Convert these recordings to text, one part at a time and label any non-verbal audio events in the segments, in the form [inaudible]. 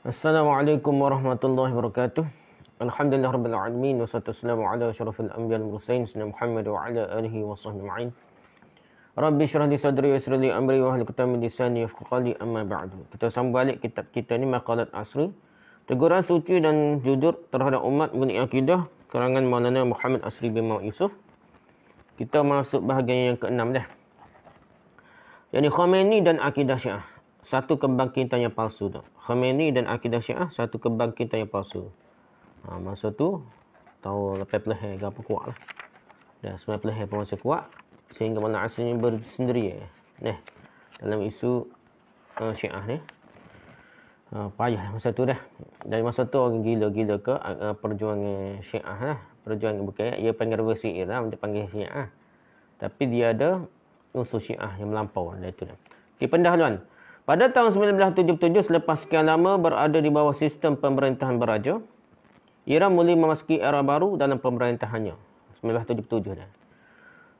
Assalamualaikum warahmatullahi wabarakatuh. Alhamdulillah rabbil alamin wassalatu wassalamu ala asyrafil anbiya'i wal mursalin sayyidina Muhammad wa ala alihi wa sahbihi ma'in. Rabbi syrah li sadri yassir li amri wa hlul min lisani yafqahu qawli amma ba'du. Kita sambung balik kitab kita ni Maqalat Asri. Teguran suci dan jujur terhadap umat mengenai akidah karangan Maulana Muhammad Asri bin Muhammad Yusuf. Kita masuk bahagian yang keenam dah. Yang ni Khomeini dan akidah Syiah. Satu kebangkitan yang palsu tu. Khomeini dan akidah Syiah satu kebangkitan yang palsu. Ha, masa tu tahun 80 ke apa kuat lah. Dah 90 pun masih kuat sehingga mana aslinya bersendiri eh. Nah, dalam isu uh, Syiah ni. Uh, payah masa tu dah. Dari masa tu orang gila-gila ke uh, perjuangan Syiah lah. Perjuangan bukan ia panggil revolusi Iran, dia panggil Syiah. Tapi dia ada unsur Syiah yang melampau dari itu dah. Okay, pendahuluan. Pada tahun 1977 selepas sekian lama berada di bawah sistem pemerintahan beraja, Iran mula memasuki era baru dalam pemerintahannya. 1977 dah.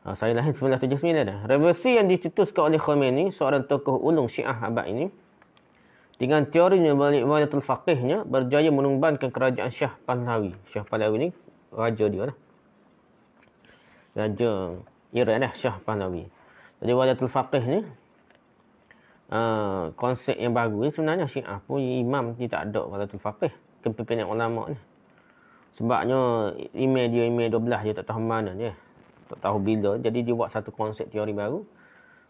Ha, saya lahir 1979 dah. Revolusi yang dicetuskan oleh Khomeini, seorang tokoh ulung Syiah abad ini, dengan teorinya balik walatul faqihnya, berjaya menumbankan kerajaan Syah Pahlavi. Syah Pahlavi ni, raja dia lah. Raja Iran lah, Syah Pahlavi. Jadi walatul faqih ni, uh, konsep yang baru ni sebenarnya Syiah pun imam dia tak ada walatul faqih. Kepimpinan ulama ni. Sebabnya email dia email 12 dia tak tahu mana dia tak tahu bila jadi dia buat satu konsep teori baru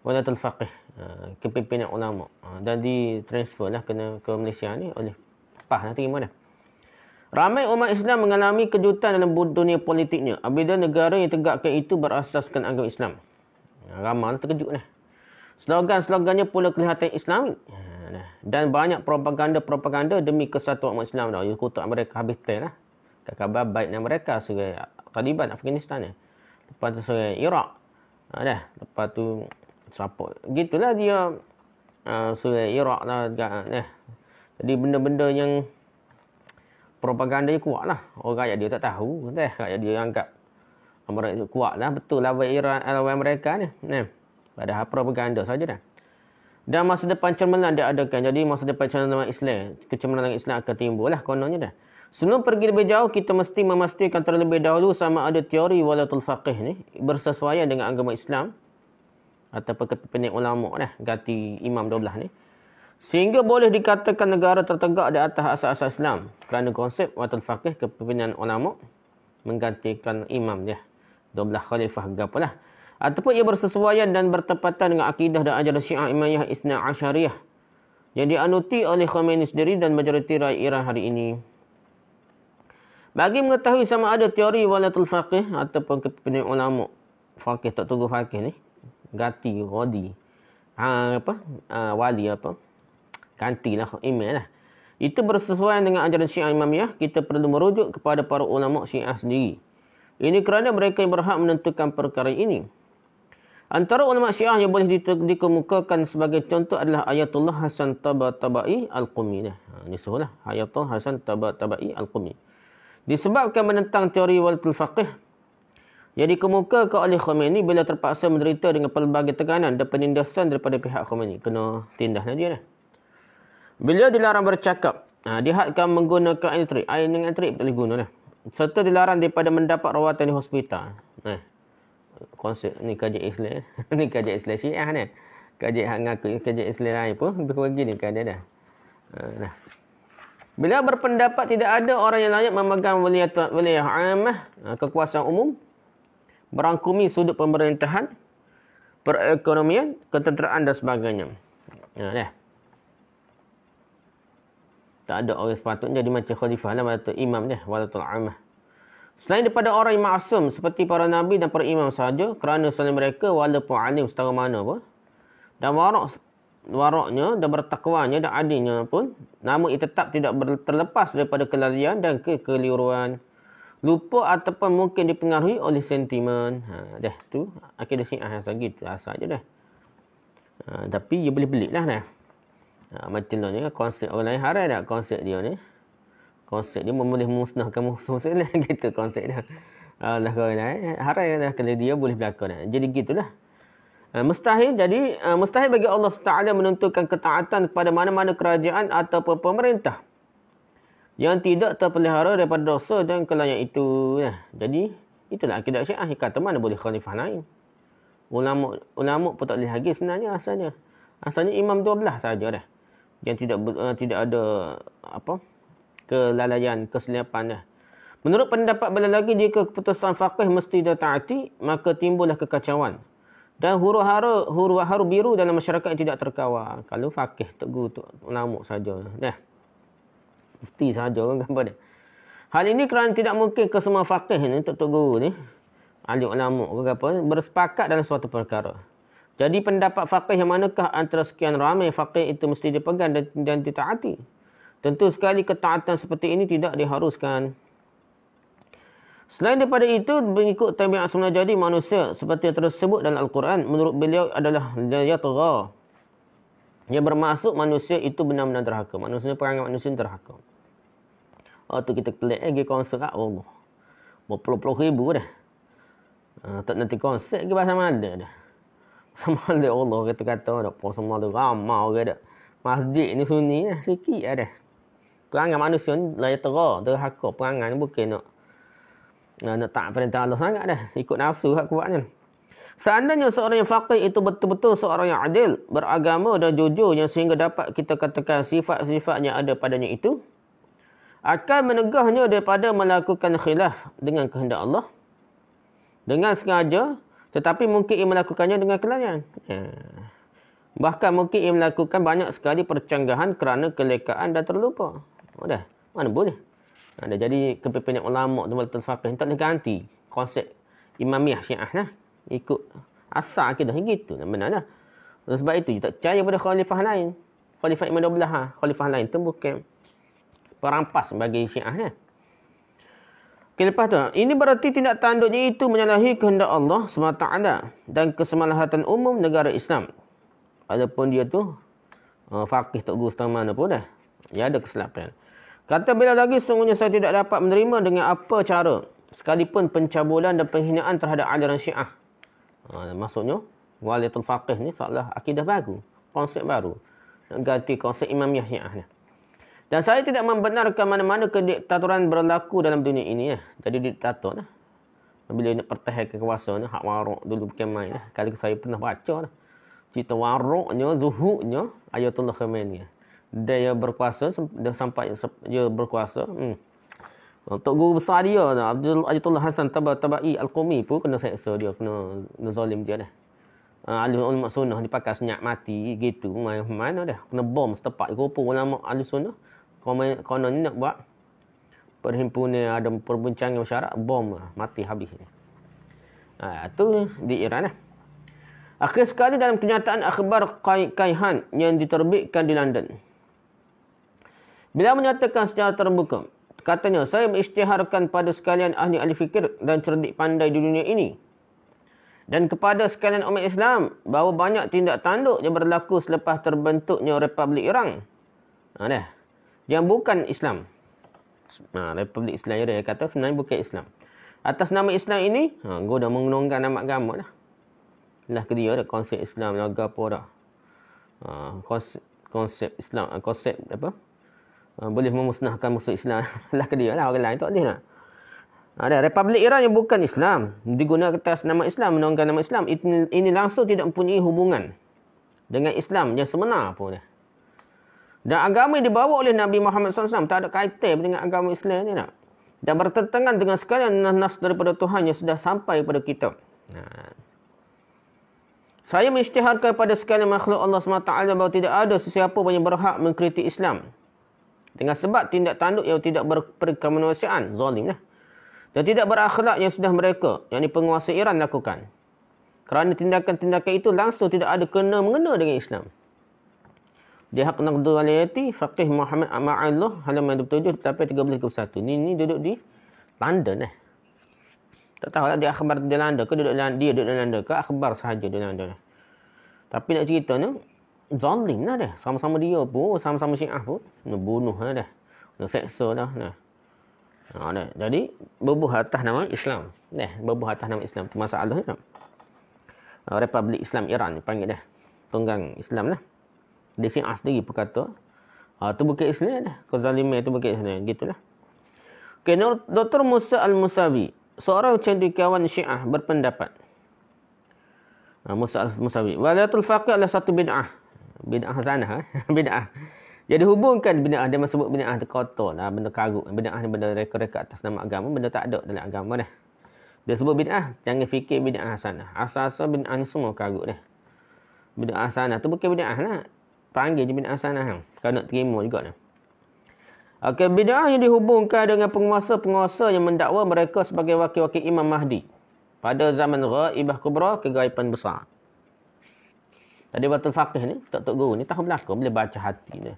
walatul faqih ha, kepimpinan ulama ha, dan ditransfer lah kena ke Malaysia ni oleh PAH nak terima dah Ramai umat Islam mengalami kejutan dalam dunia politiknya apabila negara yang tegakkan itu berasaskan agama Islam. Ha, Ramal terkejut dah. Slogan-slogannya pula kelihatan Islam. Dan banyak propaganda-propaganda demi kesatuan umat Islam dah. Kutuk mereka habis lah. Kabar baiknya mereka sebagai Taliban Afghanistan ni. Lepas tu seorang Iraq. Ha, dah. Lepas tu siapa. Gitulah dia uh, Iraq lah. Dah. Jadi benda-benda yang propaganda dia kuat lah. Orang rakyat dia tak tahu. Dah. Rakyat dia anggap mereka kuat lah. Betul lah Iran, lawan mereka ni. Nah. Padahal propaganda saja dah. Dan masa depan cerminan dia adakan. Jadi masa depan cerminan Islam. Kecemilan Islam akan timbul lah kononnya dah. Sebelum pergi lebih jauh, kita mesti memastikan terlebih dahulu sama ada teori walatul faqih ni bersesuaian dengan agama Islam ataupun kepimpinan ulama dah ganti imam 12 ni. Sehingga boleh dikatakan negara tertegak di atas asas-asas Islam kerana konsep walatul faqih kepimpinan ulama menggantikan imam dia. 12 khalifah ke apalah. Ataupun ia bersesuaian dan bertepatan dengan akidah dan ajaran Syiah Imamiyah Isna Asyariyah yang dianuti oleh Khomeini sendiri dan majoriti rakyat Iran hari ini. Bagi mengetahui sama ada teori walatul faqih ataupun kepimpinan ulama faqih tak tunggu faqih ni gati rodi ha, apa ha, wali apa gantilah email lah. Itu bersesuaian dengan ajaran Syiah Imamiyah kita perlu merujuk kepada para ulama Syiah sendiri. Ini kerana mereka yang berhak menentukan perkara ini Antara ulama Syiah yang boleh dikemukakan sebagai contoh adalah Ayatullah Hasan Tabatabai Al-Qumi. Ha, ini sebelah Ayatullah Hasan Tabatabai Al-Qumi disebabkan menentang teori walatul faqih yang dikemukakan oleh Khomeini bila terpaksa menderita dengan pelbagai tekanan dan penindasan daripada pihak Khomeini. Kena tindahlah dia dah. Bila dilarang bercakap, ha, dihadkan menggunakan elektrik. Air dengan elektrik boleh guna dah. Serta dilarang daripada mendapat rawatan di hospital. Nah, konsep ni kajian Islam. [laughs] ni kajian Islam Syiah ni. Kajian hak ngaku kajian Islam lain pun lebih kurang gini keadaan dah. Ha, nah. Bila berpendapat tidak ada orang yang layak memegang wilayah, wilayah amah, ha, kekuasaan umum, berangkumi sudut pemerintahan, perekonomian, ketenteraan dan sebagainya. Ya, dah. Tak ada orang sepatutnya jadi macam khalifah lah, walaupun imam dia, walaupun amah. Selain daripada orang yang maksum seperti para nabi dan para imam sahaja, kerana selain mereka walaupun alim setara mana pun, dan warak waraknya dan bertakwanya dan adilnya pun namun ia tetap tidak terlepas daripada kelalaian dan kekeliruan. Lupa ataupun mungkin dipengaruhi oleh sentimen. Ha dah tu akidah syiah asal gitu asal je dah. Ha, tapi ia boleh belik lah dah. Ha, macam ni konsep orang lain haram tak konsep dia ni konsep dia boleh musnahkan musuh lah [laughs] gitu konsep dia Allah kau ni haram dah kalau dia boleh berlaku dah jadi gitulah Uh, mustahil jadi uh, mustahil bagi Allah Taala menentukan ketaatan kepada mana-mana kerajaan ataupun pemerintah yang tidak terpelihara daripada dosa dan kelainan itu. Ya. Jadi, itulah akidah syiah. Kata mana boleh khalifah lain. Ulama ulama pun tak boleh lagi sebenarnya asalnya. Asalnya imam 12 saja dah. Yang tidak uh, tidak ada apa kelalaian, keselipan dah. Menurut pendapat bela lagi jika keputusan faqih mesti ditaati, maka timbullah kekacauan. Dan huru-hara huru-hara biru dalam masyarakat yang tidak terkawal. Kalau faqih teguh tu ulama saja. Dah. Mufti saja kan gambar dia. Hal ini kerana tidak mungkin ke semua faqih ni, tok guru ni, ahli ulama ke apa, bersepakat dalam suatu perkara. Jadi pendapat faqih yang manakah antara sekian ramai faqih itu mesti dipegang dan, dan ditaati? Tentu sekali ketaatan seperti ini tidak diharuskan. Selain daripada itu, mengikut tabiat sebenarnya jadi manusia seperti yang tersebut dalam Al-Quran, menurut beliau adalah layatgha. Yang bermaksud manusia itu benar-benar derhaka. Manusia perangai manusia derhaka. Oh tu kita klik lagi konsert kat Allah. Berpuluh-puluh ribu dah. Uh, tak nanti konsert ke bahasa mana dah. Sama ada [laughs] Allah kata-kata dah. Apa semua tu ramah orang dah. Masjid ni sunyi dah. Sikit dah. Perangai manusia ni layak terah. Terhaka. Perangai ni bukan nak. Nak, nak tak perintah Allah sangat dah. Ikut nafsu hak kuatnya. Seandainya seorang yang faqih itu betul-betul seorang yang adil, beragama dan jujur yang sehingga dapat kita katakan sifat-sifatnya ada padanya itu, akan menegahnya daripada melakukan khilaf dengan kehendak Allah dengan sengaja tetapi mungkin ia melakukannya dengan kelanian. Ya. Bahkan mungkin ia melakukan banyak sekali percanggahan kerana kelekaan dan terlupa. Oh dah, mana boleh? Ada jadi kepimpinan ulama tu betul faqih tak boleh ganti konsep imamiyah syiah lah. Ikut asal kita gitu. Benar dah. Sebab itu tak percaya pada khalifah lain. Khalifah Imam Abdullah ha. Khalifah lain tu bukan perampas bagi syiah ni. Okay, lepas tu. Ini berarti tindak tanduknya itu menyalahi kehendak Allah SWT dan kesemalahatan umum negara Islam. Walaupun dia tu uh, faqih tak guru setengah mana pun dah. Dia ada kesilapan. Kata bila lagi sungguhnya saya tidak dapat menerima dengan apa cara sekalipun pencabulan dan penghinaan terhadap aliran syiah. Uh, maksudnya, waliatul faqih ni seolah akidah baru. Konsep baru. Ganti konsep imamiyah syiah ni. Dan saya tidak membenarkan mana-mana kediktaturan berlaku dalam dunia ini. Ya. Jadi diktator lah. Bila nak pertahankan kekuasaan, hak waruk dulu bukan main. Lah. Kali saya pernah baca lah. Cerita waruknya, zuhudnya, Ayatullah Khamenei. Dia berkuasa, dia sampai dia berkuasa. Hmm. Untuk guru besar dia, Abdul Ayatullah Hasan Taba Tabai Al-Qumi pun kena seksa dia, kena, kena zalim dia dah. Uh, ahli ulama sunnah dipakai senyap mati gitu. Mana, mana dah. Kena bom setepak. Kumpul ulama ahli sunnah konon ni nak buat perhimpunan ada perbincangan masyarakat bom lah, mati habis ha, itu di Iran lah. akhir sekali dalam kenyataan akhbar Kaihan yang diterbitkan di London bila menyatakan secara terbuka katanya saya mengisytiharkan pada sekalian ahli-ahli fikir dan cerdik pandai di dunia ini dan kepada sekalian umat Islam bahawa banyak tindak tanduk yang berlaku selepas terbentuknya Republik Iran. Ha, dah yang bukan Islam. Ha, Republik Islam dia kata sebenarnya bukan Islam. Atas nama Islam ini, ha, gua dah mengenongkan nama agama dah. Lah ke dia konsep Islam laga apa dah. Ha, konsep, konsep Islam, konsep apa? Ha, boleh memusnahkan musuh Islam. [laughs] lah ke dia lah orang lain tak boleh lah. Ada Republik Iran yang bukan Islam digunakan atas nama Islam menongkan nama Islam ini, ini langsung tidak mempunyai hubungan dengan Islam yang sebenar pun. Dan agama yang dibawa oleh Nabi Muhammad SAW tak ada kaitan dengan agama Islam ni nak. Dan bertentangan dengan sekalian nas daripada Tuhan yang sudah sampai kepada kita. Saya mengisytiharkan kepada sekalian makhluk Allah SWT bahawa tidak ada sesiapa yang berhak mengkritik Islam. Dengan sebab tindak tanduk yang tidak berkemanusiaan, zalim lah. Dan tidak berakhlak yang sudah mereka, yang penguasa Iran lakukan. Kerana tindakan-tindakan itu langsung tidak ada kena-mengena dengan Islam. Dia hak naqdu alayati faqih Muhammad Ma'allah halaman 27 sampai 13 ke 1. Ni ni duduk di London eh. Tak tahu lah dia akhbar di London ke duduk dia duduk di London ke akhbar sahaja di London. Tapi nak cerita ni zalim lah dah. Sama-sama dia pun, sama-sama Syiah pun nak bunuh lah dah. Nak seksa dah. Nah. Ha, dah. Jadi berbuh atas nama Islam. Dah, berbuh atas nama Islam. Itu masalah ni. Republik Islam Iran panggil dah. Tunggang Islam lah. Dia Syiah sendiri berkata, Ha, tu bukit Islam dah. Kezaliman tu bukit Islam. Gitulah. Okay, Dr. Musa Al-Musawi. Seorang cendekiawan syiah berpendapat. Ha, Musa Al-Musawi. Walatul faqih adalah satu bid'ah. Bid'ah sana. Ha? [laughs] bid'ah. Jadi hubungkan bid'ah. Dia sebut bid'ah tu kotor lah. Benda karut. Bid'ah ni benda reka-reka atas nama agama. Benda tak ada dalam agama dah. Dia sebut bid'ah. Jangan fikir bid'ah sana. Asal-asal bid'ah ni semua karut dah. Bid'ah sana tu bukan bid'ah lah panggil je bid'ah sanah. Kalau nak terima juga. Lah. Okey, bid'ah yang dihubungkan dengan penguasa-penguasa yang mendakwa mereka sebagai wakil-wakil Imam Mahdi. Pada zaman Ghaibah Kubra, kegaiban besar. Tadi Batul Faqih ni, Tok Tok Guru ni, tahu belakang, boleh baca hati ni.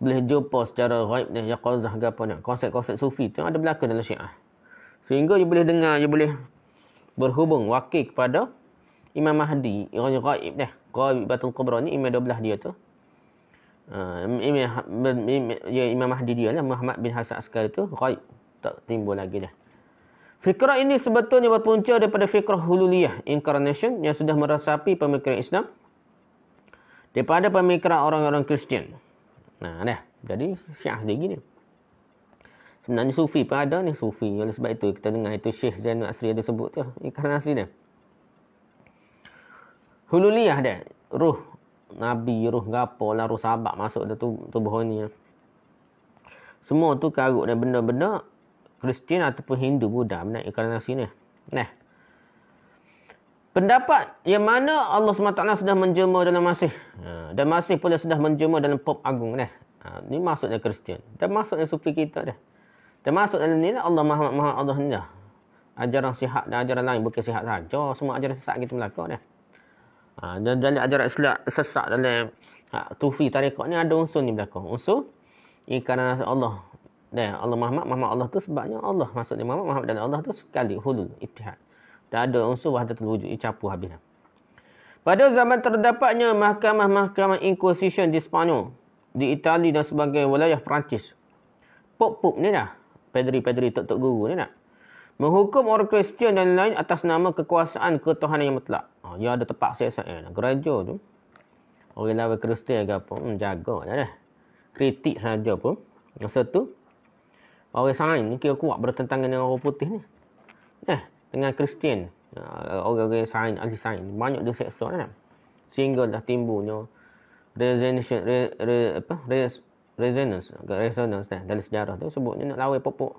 Boleh jumpa secara ghaib ni, ya qazah ke apa ni. Konsep-konsep sufi tu ada belakang dalam syiah. Sehingga dia boleh dengar, dia boleh berhubung wakil kepada Imam Mahdi, yang ghaib ni. Ghaib Batul Kubra ni, Imam 12 dia tu. Uh, Imam Mahdi dia lah Muhammad bin Hasan Askar itu ghaib tak timbul lagi dah. Fikrah ini sebetulnya berpunca daripada fikrah hululiyah incarnation yang sudah merasapi pemikiran Islam daripada pemikiran orang-orang Kristian. Nah, dah. Jadi Syiah sendiri ni. Sebenarnya sufi pun ada ni sufi. Oleh sebab itu kita dengar itu Syekh Zainul Asri ada sebut tu inkarnasi dia. Hululiyah dia, ruh Nabi, ruh gapo lah, ruh sahabat masuk dalam tubuh ni. Semua tu karut dan benda-benda Kristian ataupun Hindu, Buddha. Benar inkarnasi ni. Nah. Pendapat yang mana Allah SWT sudah menjemur dalam Masih. Ha, dan Masih pula sudah menjemur dalam Pop Agung. Nah. Ha, ini maksudnya Kristian. Dan maksudnya sufi kita dah. Dan maksud dalam ni lah Allah Maha, Maha Allah ni dah. Ajaran sihat dan ajaran lain bukan sihat saja. Semua ajaran sihat kita melaka dah. Ha, dan dalam ajaran Islam sesak dalam ha, tufi tarekat ni ada unsur ni belakang. Unsur inkarnasi Allah. Dan Allah Muhammad, Muhammad Allah tu sebabnya Allah. Maksudnya Muhammad, Muhammad dan Allah tu sekali. Hulul, itihad. Tak ada unsur wahdatul wujud. Icapu habis. Pada zaman terdapatnya mahkamah-mahkamah inquisition di Spanyol, di Itali dan sebagai wilayah Perancis. Pop-pop ni dah. Pedri-pedri tok-tok guru ni dah. Menghukum orang Kristian dan lain atas nama kekuasaan ketuhanan yang mutlak. Ha, dia ada tempat siasat eh, gereja tu. Orang lawan Kristian ke apa, hmm, jaga je dah. Kritik saja pun. Masa tu, orang sain ni kira kuat bertentangan dengan orang putih ni. Eh, dengan Kristian. Ha, orang-orang sain, ahli sain. Banyak dia seksa dah. Sehingga dah timbulnya resonance, re, re, apa, res, resonance, resonance dah, dalam sejarah tu. Sebutnya nak lawan popok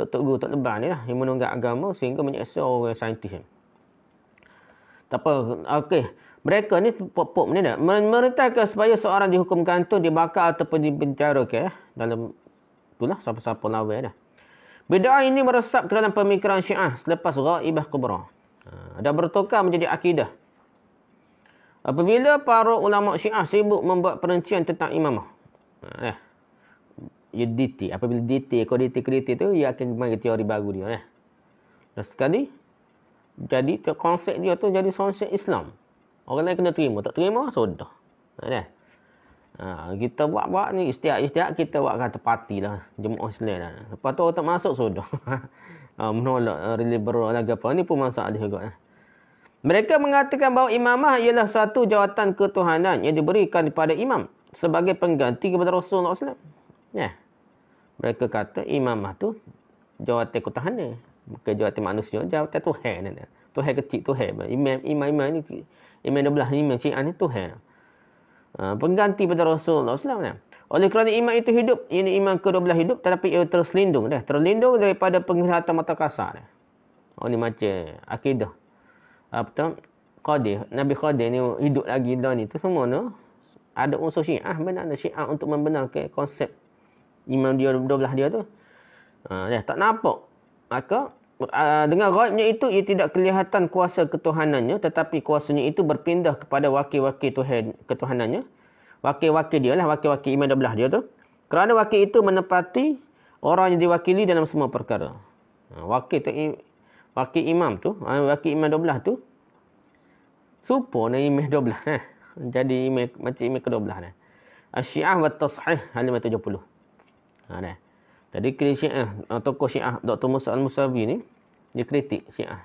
Tok-tok guru, tok lebar ni lah yang menunggak agama sehingga menyeksa orang saintis. Tak apa. Okey. Mereka ni pop-pop ni dah. Merintahkan supaya seorang dihukum gantung, dibakar ataupun dipenjara ke. Eh? Dalam itulah siapa-siapa lawan dah. Bid'ah ini meresap ke dalam pemikiran syiah selepas ghaibah kubra. Ha, dan bertukar menjadi akidah. Apabila para ulama syiah sibuk membuat perincian tentang imamah. Ha, eh ia DT. Apabila DT, kau DT ke tu, ia akan bagi teori baru dia. Eh. Dan sekali, jadi konsep dia tu jadi konsep Islam. Orang lain kena terima. Tak terima, sudah. Ha, ha, kita buat-buat ni, istiak-istiak kita buat kata parti lah. Jemaah Islam lah. Lepas tu orang tak masuk, sudah. [laughs] ha, menolak uh, liberal lagi apa. Ni pun masalah juga. Eh. Mereka mengatakan bahawa imamah ialah satu jawatan ketuhanan yang diberikan kepada imam sebagai pengganti kepada Rasulullah SAW. Ya. Mereka kata imamah tu jawatan kutahanan. Bukan jawatan manusia, jawatan Tuhan. Tuhan kecil, Tuhan. Imam, imam, imam ni, imam 12 imam syiah ni Tuhan. Ha, pengganti pada Rasulullah SAW. Oleh kerana imam itu hidup, ini imam ke-12 hidup, tetapi ia terselindung. Dah. Terlindung daripada penglihatan mata kasar. Dah. Oh ni macam akidah. Apa tu? Qadir. Nabi Qadir ni hidup lagi dah ni. Itu semua tu. Ada unsur syiah. Benar syiah untuk membenarkan konsep imam dia 12 dia tu. Ha, ya, tak nampak. Maka uh, dengan ghaibnya itu ia tidak kelihatan kuasa ketuhanannya tetapi kuasanya itu berpindah kepada wakil-wakil Tuhan ketuhanannya. Wakil-wakil dia lah, wakil-wakil imam 12 dia tu. Kerana wakil itu menepati orang yang diwakili dalam semua perkara. Ha, wakil tu wakil imam tu, ha, wakil imam 12 tu supo dengan imam 12 eh. Jadi imam macam imam ke-12 eh. Asy-Syiah wa Tashih halaman 70. Ha, dah. Jadi kritik Syiah, uh, tokoh Syiah Dr. Musa Al-Musawi ni dia kritik Syiah.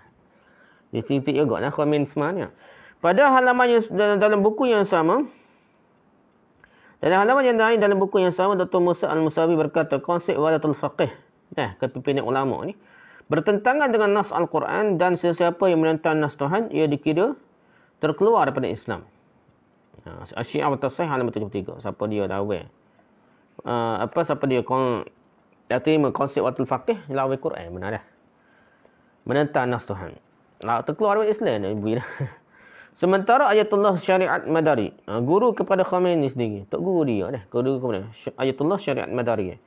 Dia kritik juga lah komunisme ni. Pada halaman yang dalam, dalam buku yang sama Dalam halaman yang lain dalam buku yang sama Dr. Musa Al-Musawi berkata konsep walatul faqih nah kepimpinan ulama ni bertentangan dengan nas Al-Quran dan sesiapa yang menentang nas Tuhan ia dikira terkeluar daripada Islam. Ha, Syiah atau Sahih halaman 73. Siapa dia dah. Uh, apa siapa dia kon dah terima konsep waktu faqih lawan Quran benar dah. Menentang nas Tuhan. Lah terkeluar daripada Islam dah ibu. [laughs] Sementara Ayatullah Syariat Madari, ha, guru kepada Khomeini sendiri. Tok guru dia dah. Guru kepada Ayatullah Syariat Madari.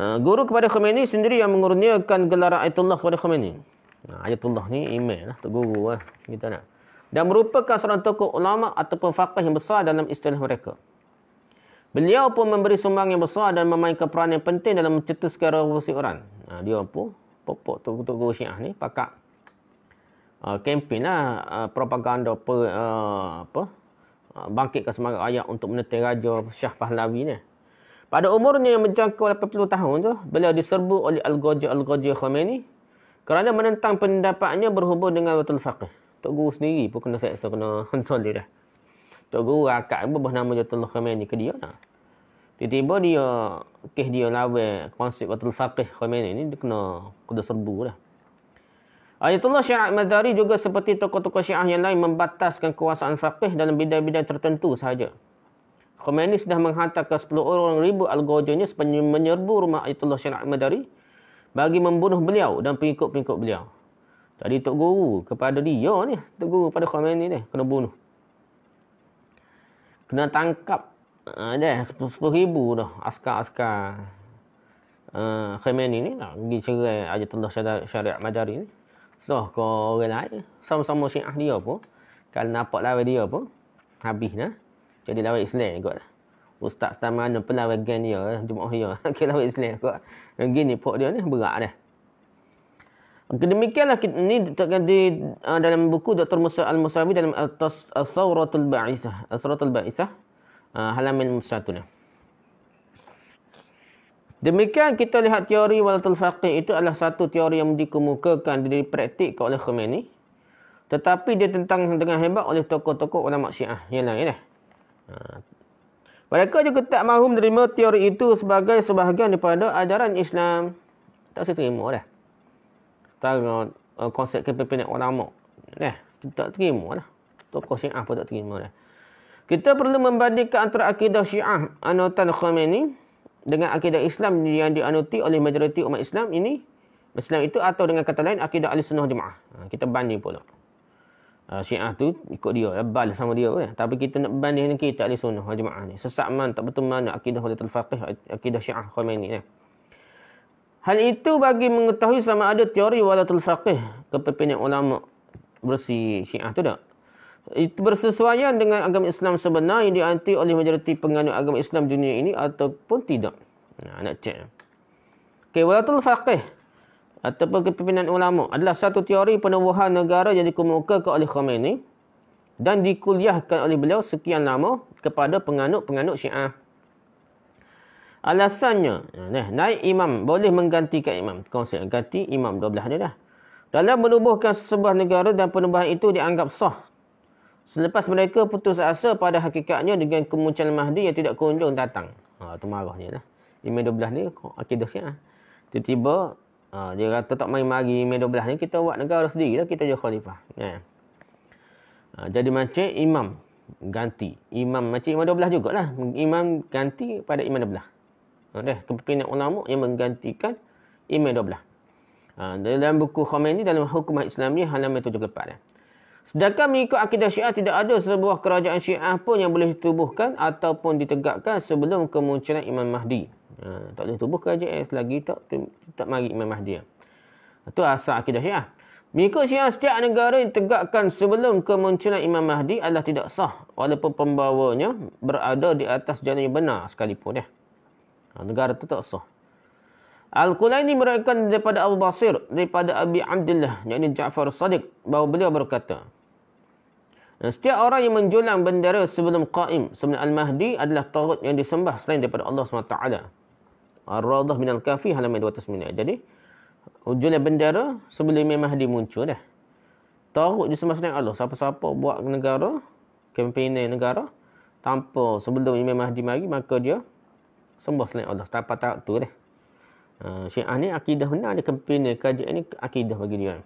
Ha, guru kepada Khomeini sendiri yang mengurniakan gelaran Ayatullah kepada Khomeini. Ha, Ayatullah ni email lah, tok guru lah. Kita nak. Dan merupakan seorang tokoh ulama ataupun faqih yang besar dalam istilah mereka. Beliau pun memberi sumbang yang besar dan memainkan peranan yang penting dalam mencetuskan revolusi Iran. Ha, dia pun pokok tok guru Syiah ni pakak uh, kempen lah uh, propaganda per, uh, apa uh, bangkitkan semangat rakyat untuk menentang raja Syah Pahlavi ni. Pada umurnya yang menjangkau 80 tahun tu, beliau diserbu oleh Al-Ghaji Al-Ghaji Khomeini kerana menentang pendapatnya berhubung dengan betul faqih. Tok Guru sendiri pun kena seksa, kena [laughs] hansul dia dah. Tok Guru akak apa nama Jatullah Khomeini ke dia lah. Tiba-tiba dia, kes dia lawan konsep betul faqih Khomeini ni, dia kena, kena serbu dah. Ayatullah Syiah Madari juga seperti tokoh-tokoh Syiah yang lain membataskan kuasaan faqih dalam bidang-bidang tertentu sahaja. Khomeini sudah menghantar ke 10 orang ribu algojonya menyerbu rumah Ayatullah Syiah Madari bagi membunuh beliau dan pengikut-pengikut beliau. Tadi Tok Guru kepada dia ni, Tok Guru pada Khomeini ni, kena bunuh. Kena tangkap ada uh, 10 ribu dah askar-askar uh, Khomeini ni nak pergi cerai Ayatullah Syariat Madari ni. So, kau orang lain, sama-sama syiah dia pun, kalau nampak lawan dia pun, habis lah. Jadi lawan Islam kot. Ustaz tak mana pelawan gen dia, jemaah dia. [laughs] Okay, lawan Islam kot. Gini pok dia ni, berat dah. Demikianlah ini di, uh, dalam buku Dr. Musa Al-Musawi dalam Al-Thawratul Ba'isah. Al-Thawratul Ba'isah. Uh, halaman 1 ni. Demikian kita lihat teori walatul faqih itu adalah satu teori yang dikemukakan dan dipraktikkan oleh Khomeini. Tetapi dia tentang dengan hebat oleh tokoh-tokoh ulama syiah lain. Eh? Ha. Mereka juga tak mahu menerima teori itu sebagai sebahagian daripada ajaran Islam. Tak saya terima dah. Setara uh, konsep kepimpinan ulama. Eh, tak terima lah. Tokoh syiah pun tak terima dah. Kita perlu membandingkan antara akidah syiah anutan Khomeini dengan akidah Islam yang dianuti oleh majoriti umat Islam ini Islam itu atau dengan kata lain akidah ahli sunnah jemaah. Ha, kita banding pula. Ha, Syiah tu ikut dia, bal sama dia kan. Tapi kita nak banding dengan kita ahli sunnah jemaah ni. Sesak man tak betul mana akidah walatul faqih, akidah Syiah Khomeini ni. Hal itu bagi mengetahui sama ada teori walatul faqih kepimpinan ulama bersih Syiah tu tak? itu bersesuaian dengan agama Islam sebenar yang dianti oleh majoriti penganut agama Islam dunia ini ataupun tidak. Nah, nak cek. Okay, walatul faqih ataupun kepimpinan ulama adalah satu teori penubuhan negara yang dikemukakan oleh Khomeini dan dikuliahkan oleh beliau sekian lama kepada penganut-penganut syiah. Alasannya, nah, naik imam boleh menggantikan imam. Konsep ganti imam 12 dia dah. Dalam menubuhkan sebuah negara dan penubuhan itu dianggap sah Selepas mereka putus asa pada hakikatnya dengan kemunculan Mahdi yang tidak kunjung datang. Ha, itu marahnya lah. Imam 12 ni akidah syiah. Tiba-tiba ha, dia kata tak main mari Imam 12 ni kita buat negara sendiri lah kita jadi khalifah. Ya. Ha, jadi macam imam ganti. Imam macam Imam 12 jugalah. Imam ganti pada Imam 12. Ha, dah, kepimpinan ulama yang menggantikan Imam 12. Ha, dalam buku Khomeini dalam hukumah Islamiyah halaman 74. Ya. Sedangkan mengikut akidah syiah tidak ada sebuah kerajaan syiah pun yang boleh ditubuhkan ataupun ditegakkan sebelum kemunculan Imam Mahdi. Ha, tak boleh tubuh kerajaan selagi tak, tak mari Imam Mahdi. Itu asal akidah syiah. Mengikut syiah setiap negara yang ditegakkan sebelum kemunculan Imam Mahdi adalah tidak sah. Walaupun pembawanya berada di atas jalan yang benar sekalipun. Ya. Ha, negara itu tak sah. Al-Qulaini meriwayatkan daripada Abu Basir daripada Abi Abdullah yakni Ja'far Sadiq bahawa beliau berkata Setiap orang yang menjulang bendera sebelum qaim sebelum Al-Mahdi adalah tagut yang disembah selain daripada Allah SWT. Ar-Radah min Al-Kafi halaman 209. Jadi, julang bendera sebelum Imam Mahdi muncul dah. Tagut disembah selain Allah. Siapa-siapa buat negara, kempenan negara, tanpa sebelum Imam Mahdi mari maka dia sembah selain Allah. Tanpa tak tu dah. Uh, Syiah ni akidah benar dia kempen kajian ni akidah bagi dia.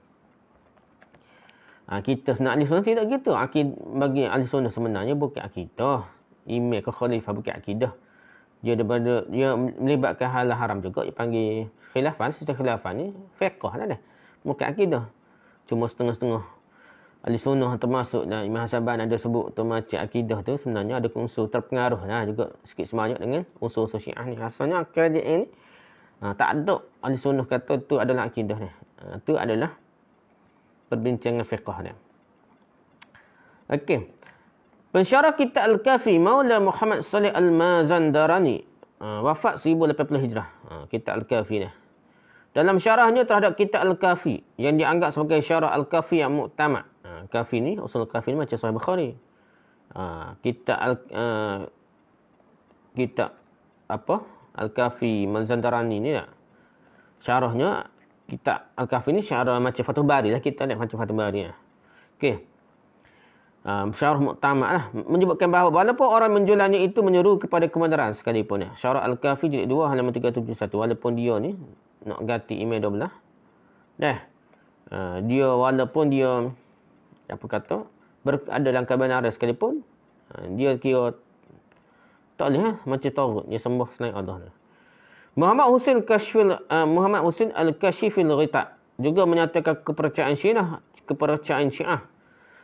Ha, kita nak ahli sunnah tidak gitu. Akid bagi ahli sunnah sebenarnya bukan akidah. Email ke khalifah bukan akidah. Dia daripada dia melibatkan hal haram juga dia panggil khilafan secara khilafan ni fiqh lah dah. Bukan akidah. Cuma setengah-setengah ahli sunnah termasuk dan Imam Hasaban ada sebut tu macam akidah tu sebenarnya ada unsur terpengaruh lah juga sikit sebanyak dengan unsur-unsur syiah ni. Asalnya kajian ini ha, tak ada ahli sunnah kata tu adalah akidah ni. Ha, tu adalah perbincangan fiqh dia. Okey. Pensyarah kitab Al-Kafi Maula Muhammad Salih Al-Mazandarani uh, wafat 1080 Hijrah. Uh, kitab Al-Kafi ni. Dalam syarahnya terhadap kitab Al-Kafi yang dianggap sebagai syarah Al-Kafi yang muktamad. Kafi ni usul Kafi ni macam Sahih Bukhari. Uh, kitab Al uh, kitab apa? Al-Kafi Mazandarani ni tak? Syarahnya kitab Al-Kahfi ni syarah macam Fathul Bari lah. Kita lihat macam Fathul Bari lah. Okey. Um, syarah muktamad lah. Menyebutkan bahawa walaupun orang menjualnya itu menyeru kepada kebenaran sekalipun. Ya. Syarah Al-Kahfi jilid 2 halaman 371. Walaupun dia ni nak ganti email 12. Dah. Uh, dia walaupun dia apa kata ada dalam kebenaran sekalipun. Uh, dia kira tak boleh ha? macam tahu dia sembah selain Allah. Lah. Muhammad Husin Kashfil uh, Muhammad Husin Al-Kashifil Ghita juga menyatakan kepercayaan Syiah kepercayaan Syiah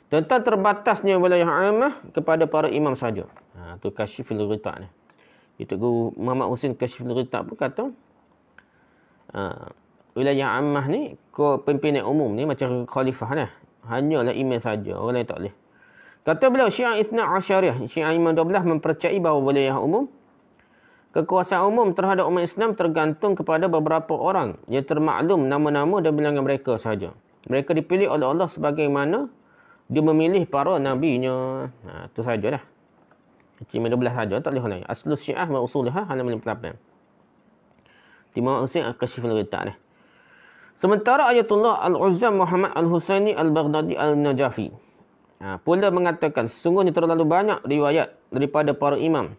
tentang terbatasnya wilayah amah kepada para imam saja. Ha tu Kashifil Ghita ni. Itu guru Muhammad Husin Kashifil Ghita pun kata uh, wilayah amah ni ko pimpinan umum ni macam khalifah ni. Hanyalah imam saja, orang lain tak boleh. Kata beliau Syiah Isna Asyariah, Syiah Imam 12 mempercayai bahawa wilayah umum Kekuasaan umum terhadap umat Islam tergantung kepada beberapa orang yang termaklum nama-nama dan bilangan mereka sahaja. Mereka dipilih oleh Allah sebagaimana dia memilih para nabinya. Nah, itu saja dah. Cuma 12 saja, tak boleh lain. Aslus syiah wa usulha halaman 58. Timur usia al-kashiful ghita ni. Sementara ayatullah Al-Uzzam Muhammad Al-Husaini Al-Baghdadi Al-Najafi. Ha, pula mengatakan, sesungguhnya terlalu banyak riwayat daripada para imam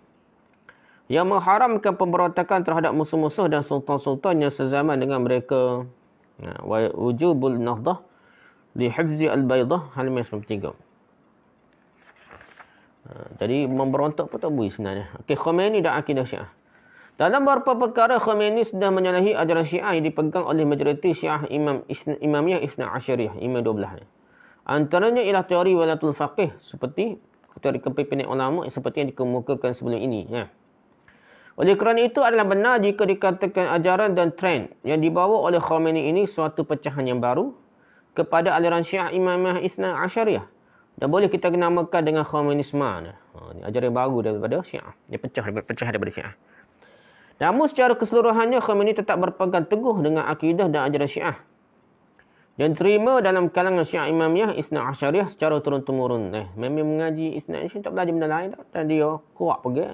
yang mengharamkan pemberontakan terhadap musuh-musuh dan sultan-sultan yang sezaman dengan mereka. Ha, wa wujubul nahdah li hifzi al-baydah halaman 93. Ha, jadi memberontak pun tak boleh sebenarnya. Okey, Khomeini dan akidah Syiah. Dalam beberapa perkara Khomeini sudah menyalahi ajaran Syiah yang dipegang oleh majoriti Syiah Imam Isna, Imamiyah Isna Asyariyah, Imam 12 ni. Antaranya ialah teori walatul faqih seperti teori kepimpinan ulama seperti yang dikemukakan sebelum ini, ya. Oleh kerana itu adalah benar jika dikatakan ajaran dan trend yang dibawa oleh Khomeini ini suatu pecahan yang baru kepada aliran Syiah Imamah Isna Asyariah. Dan boleh kita namakan dengan Khomeinisme. Ha, ajaran baru daripada Syiah. Dia pecah, pecah daripada Syiah. Namun secara keseluruhannya Khomeini tetap berpegang teguh dengan akidah dan ajaran Syiah. Dan terima dalam kalangan Syiah Imamiyah Isna Asyariah secara turun-temurun. Eh, memang mengaji Isna Asyariah tak belajar benda lain. Dan dia kuat pergi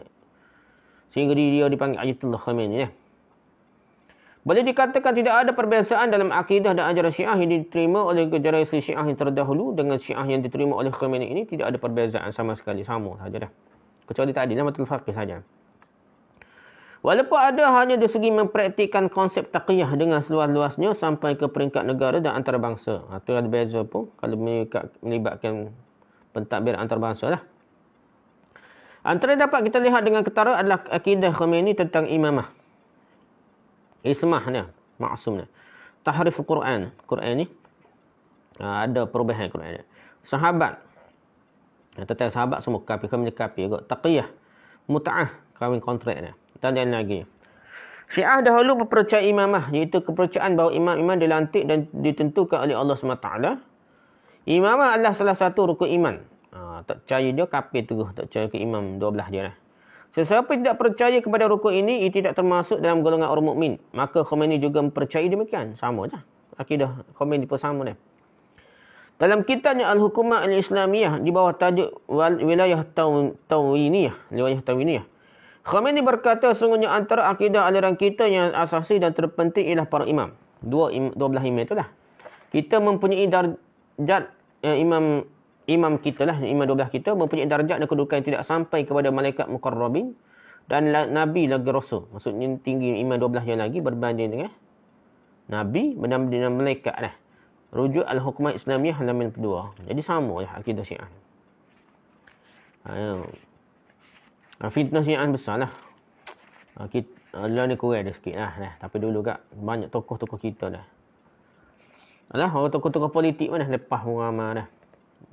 Sehingga dia dipanggil Ayatullah Khamenei. Ya. Boleh dikatakan tidak ada perbezaan dalam akidah dan ajaran syiah yang diterima oleh generasi syiah yang terdahulu dengan syiah yang diterima oleh Khamenei ini tidak ada perbezaan sama sekali. Sama saja dah. Kecuali tadi, nama faqih saja. Walaupun ada hanya dari segi mempraktikkan konsep taqiyah dengan seluas-luasnya sampai ke peringkat negara dan antarabangsa. Itu ha, ada beza pun kalau melibatkan pentadbir antarabangsa lah. Antara dapat kita lihat dengan ketara adalah akidah Khomeini tentang imamah. Ismah ni, maksum ni. Tahrif Al-Quran. Quran ni ha, ada perubahan Quran ni. Sahabat. Ha, tentang sahabat semua kafir. Kami kafir juga. Taqiyah. Muta'ah. Kawin kontrak ni. Lain lagi. Syiah dahulu mempercayai imamah. Iaitu kepercayaan bahawa imam-imam dilantik dan ditentukan oleh Allah SWT. Imamah adalah salah satu rukun iman. Ha, tak percaya dia kafir terus. Tak percaya ke imam 12 dia lah. Sesiapa tidak percaya kepada rukun ini, ia tidak termasuk dalam golongan orang mukmin. Maka Khomeini juga mempercayai demikian. Sama saja. Akidah Khomeini pun sama ni. Dalam kitabnya Al-Hukumah Al-Islamiyah di bawah tajuk Wilayah Tawiniyah. Wilayah Tawiniyah. Khomeini berkata, sungguhnya antara akidah aliran kita yang asasi dan terpenting ialah para imam. Dua, dua belah imam itulah. Kita mempunyai darjat eh, imam imam kita lah, imam 12 kita mempunyai darjat dan kedudukan yang tidak sampai kepada malaikat muqarrabin dan nabi lagi rasul. Maksudnya tinggi imam 12 yang lagi berbanding dengan nabi berbanding dengan malaikat lah. Rujuk Al-Hukmah Islamiyah halaman kedua. Jadi sama lah akidah Syiah. Ha, fitnah Syiah besar lah. Ha, kita, lah ni kurang ada sikit lah. Nah. Tapi dulu kak banyak tokoh-tokoh kita dah. Alah, orang tokoh-tokoh politik mana lepas mengamal dah.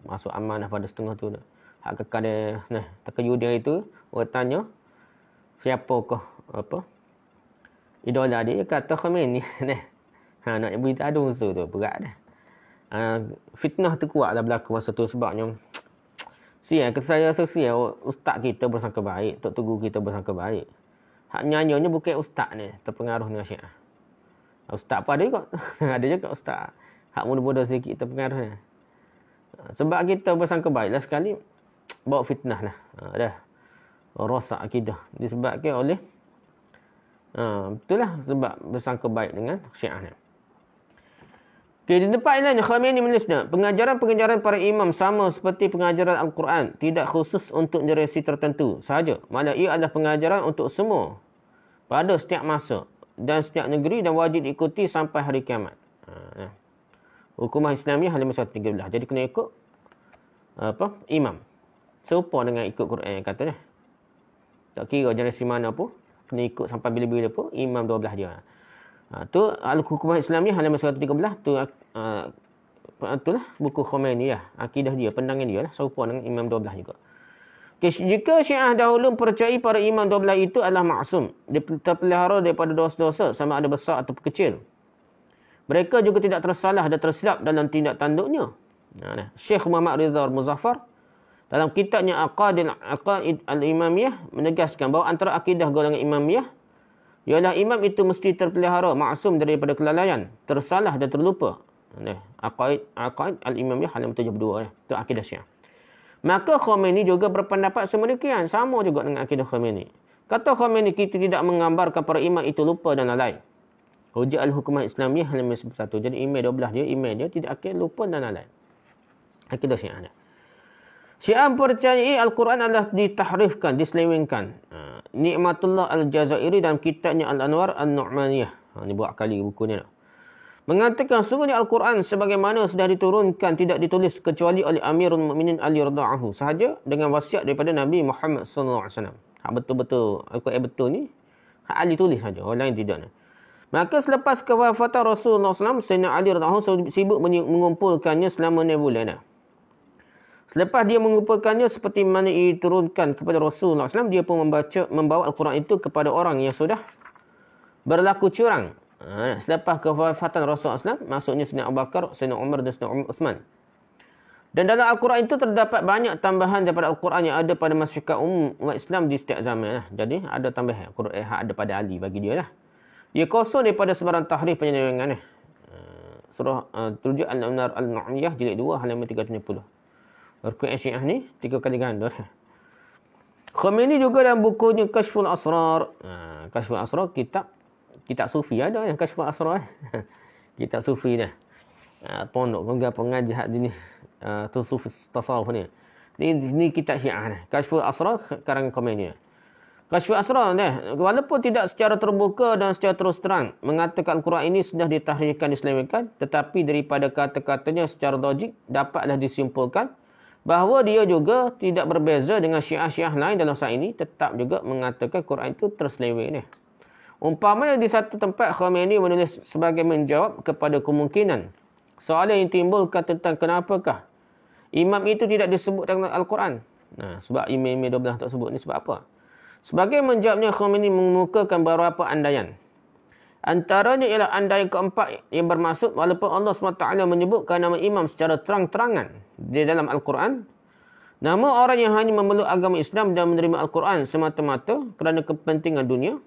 Masuk amanah pada setengah tu dah. Hak kekal dia, nah, terkejut dia itu, orang tanya, siapakah, apa, idola dia, kata Khomeini, [laughs] nah. Ha, nak berita ada unsur tu, berat dah. Ha, fitnah tu kuat dah berlaku masa tu sebabnya, kata saya rasa siap, ustaz kita bersangka baik, tok tugu kita bersangka baik. Hak nyanyinya bukan ustaz ni, terpengaruh dengan syiah. Ustaz apa ada juga? [laughs] ada juga ustaz hak muda-muda sikit terpengaruh ni. Sebab kita bersangka baiklah sekali [tsk] bawa fitnah lah. Ha, dah. Rosak akidah. Disebabkan oleh ha, betul lah sebab bersangka baik dengan syiah ni. Okay, di tempat lain Khamenei menulisnya, pengajaran-pengajaran para imam sama seperti pengajaran Al-Quran, tidak khusus untuk generasi tertentu sahaja. Malah ia adalah pengajaran untuk semua pada setiap masa dan setiap negeri dan wajib diikuti sampai hari kiamat. Ha, ya. Hukumah Islamiah halaman 113. Jadi kena ikut apa? Imam. Serupa dengan ikut Quran yang katanya. Tak kira generasi mana pun. Kena ikut sampai bila-bila pun. Imam 12 dia. Ha, tu Al-Hukumah Islamiah halaman 113. Tu uh, itulah buku Khomeini ya. Akidah dia, pandangan dia lah. Serupa dengan Imam 12 juga. Okay, jika Syiah dahulu percayai para imam 12 itu adalah maksum. Terpelihara daripada dosa-dosa sama ada besar atau kecil. Mereka juga tidak tersalah dan tersilap dalam tindak tanduknya. Nah, Syekh Muhammad Rizal Muzaffar dalam kitabnya Aqaid Al-Imamiyah menegaskan bahawa antara akidah golongan Imamiyah ialah imam itu mesti terpelihara maksum daripada kelalaian, tersalah dan terlupa. Aqaid Aqaid Al-Imamiyah halaman 72 ya. Itu akidah Syiah. Maka Khomeini juga berpendapat semedikian, sama juga dengan akidah Khomeini. Kata Khomeini kita tidak menggambarkan para imam itu lupa dan lalai. Hujah al-hukumah Islamiyah halaman 1. Jadi email 12 dia, email dia tidak akan lupa dan lain. Akidah Syiah. Syiah percayai Al-Quran adalah ditahrifkan, diselewengkan. Ha, Nikmatullah Al-Jazairi dalam kitabnya Al-Anwar Al-Nu'maniyah. Ha, ini buat kali bukunya. Mengatakan sungguhnya Al-Quran sebagaimana sudah diturunkan tidak ditulis kecuali oleh Amirul Mukminin Ali radhiyallahu sahaja dengan wasiat daripada Nabi Muhammad wasallam. Hak betul-betul Al-Quran betul ni hak Ali tulis saja, orang lain tidak. Maka selepas kewafatan Rasulullah SAW, Sayyidina Ali radhiyallahu sibuk mengumpulkannya selama 6 bulan. Selepas dia mengumpulkannya seperti mana ia diturunkan kepada Rasulullah SAW, dia pun membaca membawa Al-Quran itu kepada orang yang sudah berlaku curang. Ha, selepas kewafatan Rasulullah SAW, maksudnya Sayyidina Abu Bakar, Sayyidina Umar dan Sayyidina Uthman. Dan dalam Al-Quran itu terdapat banyak tambahan daripada Al-Quran yang ada pada masyarakat umum umat Islam di setiap zaman. Lah. Jadi ada tambahan. Al-Quran yang ada pada Ali bagi dia lah. Ia kosong daripada sebarang tahrif penyelewengan ni. Uh, surah uh, Tujuh Al-Nu'miyah jilid 2 halaman 370. Al-Quran Syiah ni tiga kali ganda. Khomeini juga dalam bukunya Kashful Asrar. Uh, Kashful Asrar kitab kitab sufi ada yang Kashful Asrar. [laughs] kitab sufi dah. Uh, pondok pengajar pengajar jenis uh, tu sufi tasawuf ni. Ni ni kitab Syiah ni. Kashful Asrar karang Khomeini. Kashfi Asrar ni, walaupun tidak secara terbuka dan secara terus terang mengatakan Al-Quran ini sudah ditahrirkan, diselewengkan, tetapi daripada kata-katanya secara logik dapatlah disimpulkan bahawa dia juga tidak berbeza dengan syiah-syiah lain dalam saat ini tetap juga mengatakan Quran itu terseleweng ni. Umpamanya di satu tempat Khomeini menulis sebagai menjawab kepada kemungkinan soalan yang timbulkan tentang kenapakah imam itu tidak disebut dalam Al-Quran. Nah, sebab imam-imam 12 tak sebut ni sebab apa? Sebagai menjawabnya, Khomeini mengemukakan beberapa andaian. Antaranya ialah andaian keempat yang bermaksud walaupun Allah SWT menyebutkan nama imam secara terang-terangan di dalam Al-Quran, nama orang yang hanya memeluk agama Islam dan menerima Al-Quran semata-mata kerana kepentingan dunia,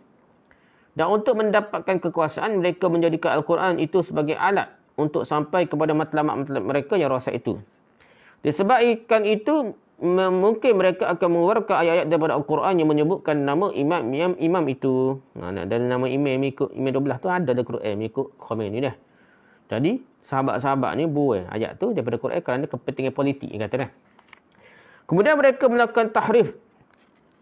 dan untuk mendapatkan kekuasaan, mereka menjadikan Al-Quran itu sebagai alat untuk sampai kepada matlamat-matlamat mereka yang rasa itu. Disebabkan itu, mungkin mereka akan mengeluarkan ayat-ayat daripada Al-Quran yang menyebutkan nama imam imam, imam itu. Ha, dan nama imam ikut imam 12 tu ada dalam Quran ikut Khomeini dah. Jadi sahabat-sahabat ni buai ayat tu daripada Quran kerana kepentingan politik kata dah. Kemudian mereka melakukan tahrif.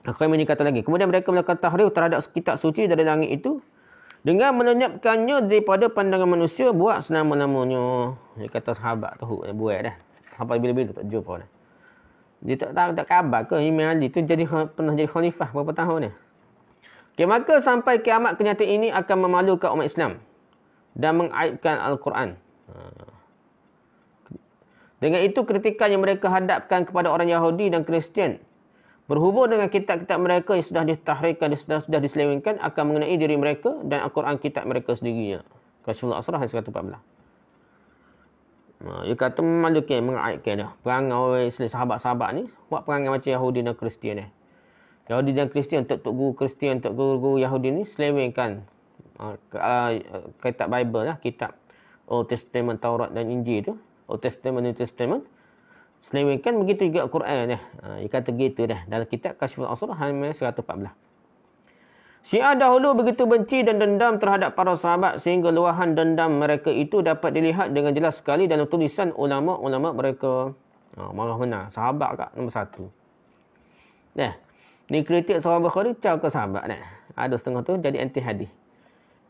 Khomeini kata lagi. Kemudian mereka melakukan tahrif terhadap kitab suci dari langit itu dengan melenyapkannya daripada pandangan manusia buat senama-namanya. Dia kata sahabat tu buat dah. Sampai bila-bila tak jumpa dah. Dia tak tahu tak kabar ke Imam Ali tu jadi pernah jadi khalifah berapa tahun ni. Okay, maka sampai kiamat kenyataan ini akan memalukan umat Islam dan mengaibkan Al-Quran. Ha. Dengan itu kritikan yang mereka hadapkan kepada orang Yahudi dan Kristian berhubung dengan kitab-kitab mereka yang sudah ditahrikan dan sudah, sudah diselewengkan akan mengenai diri mereka dan Al-Quran kitab mereka sendiri. Kasyullah Asrah ayat 114. Ha, dia kata memalukan, mengaitkan dah. Perangai orang Islam sahabat-sahabat ni buat perangai macam Yahudi dan Kristian ni. Yahudi dan Kristian, untuk guru Kristian, untuk guru-guru Yahudi ni selewengkan uh, kitab Bible lah, kitab Old Testament, Taurat dan Injil tu. Old Testament, New Testament Selewengkan begitu juga dah. Ha, dia kata gitu dah. Dalam kitab Kashful Asrah halaman 114. Syiah dahulu begitu benci dan dendam terhadap para sahabat sehingga luahan dendam mereka itu dapat dilihat dengan jelas sekali dalam tulisan ulama-ulama mereka. Ha, marah benar. Sahabat kak nombor satu. Dah. Ni kritik sahabat Bukhari caw ke sahabat dah. Ada setengah tu jadi anti hadis.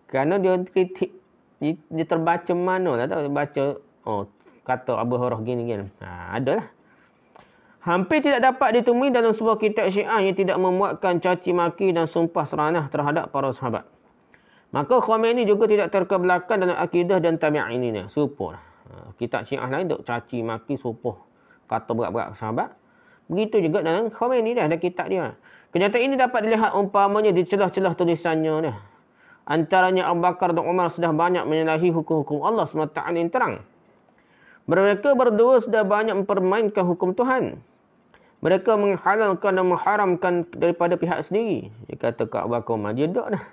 Kerana dia kritik dia, dia terbaca mana lah tahu baca oh kata Abu Hurairah gini gini. Ha, adalah. Hampir tidak dapat ditemui dalam sebuah kitab syiah yang tidak memuatkan caci maki dan sumpah seranah terhadap para sahabat. Maka Khomeini juga tidak terkebelakang dalam akidah dan tabiat ini. Ni. Sumpah. Ha, kitab syiah lain duk caci maki sumpah. Kata berat-berat sahabat. Begitu juga dalam Khomeini dah ada kitab dia. Kenyataan ini dapat dilihat umpamanya di celah-celah tulisannya. Ni. Antaranya Abu Bakar dan Umar sudah banyak menyalahi hukum-hukum Allah SWT yang terang. Mereka berdua sudah banyak mempermainkan hukum Tuhan. Mereka menghalalkan dan mengharamkan daripada pihak sendiri. Dia kata Kak Umar, dia duduk dah.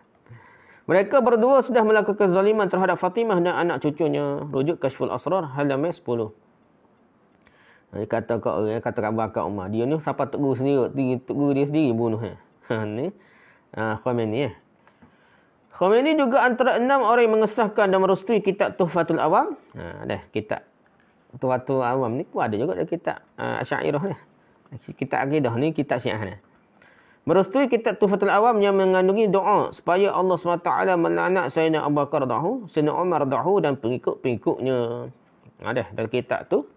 Mereka berdua sudah melakukan zaliman terhadap Fatimah dan anak cucunya. Rujuk Kashful Asrar, halaman 10. Dia kata dia kata Umar, dia ni siapa tegur sendiri, tegur dia sendiri bunuh. [laughs] Ha, ni. Ha, Khomeini ya. Khomeini juga antara enam orang yang mengesahkan dan merustui kitab Tuhfatul Awam. Ha, dah, kitab Tuatu awam ni pun ada juga dalam kitab uh, Asy'ariyah ni. Kitab akidah ni kitab Syiah ni. Merestui kitab Tufatul Awam yang mengandungi doa supaya Allah SWT melaknat Sayyidina Abu Bakar dahu, Sayyidina Umar dahu dan pengikut-pengikutnya. Ada dalam kitab tu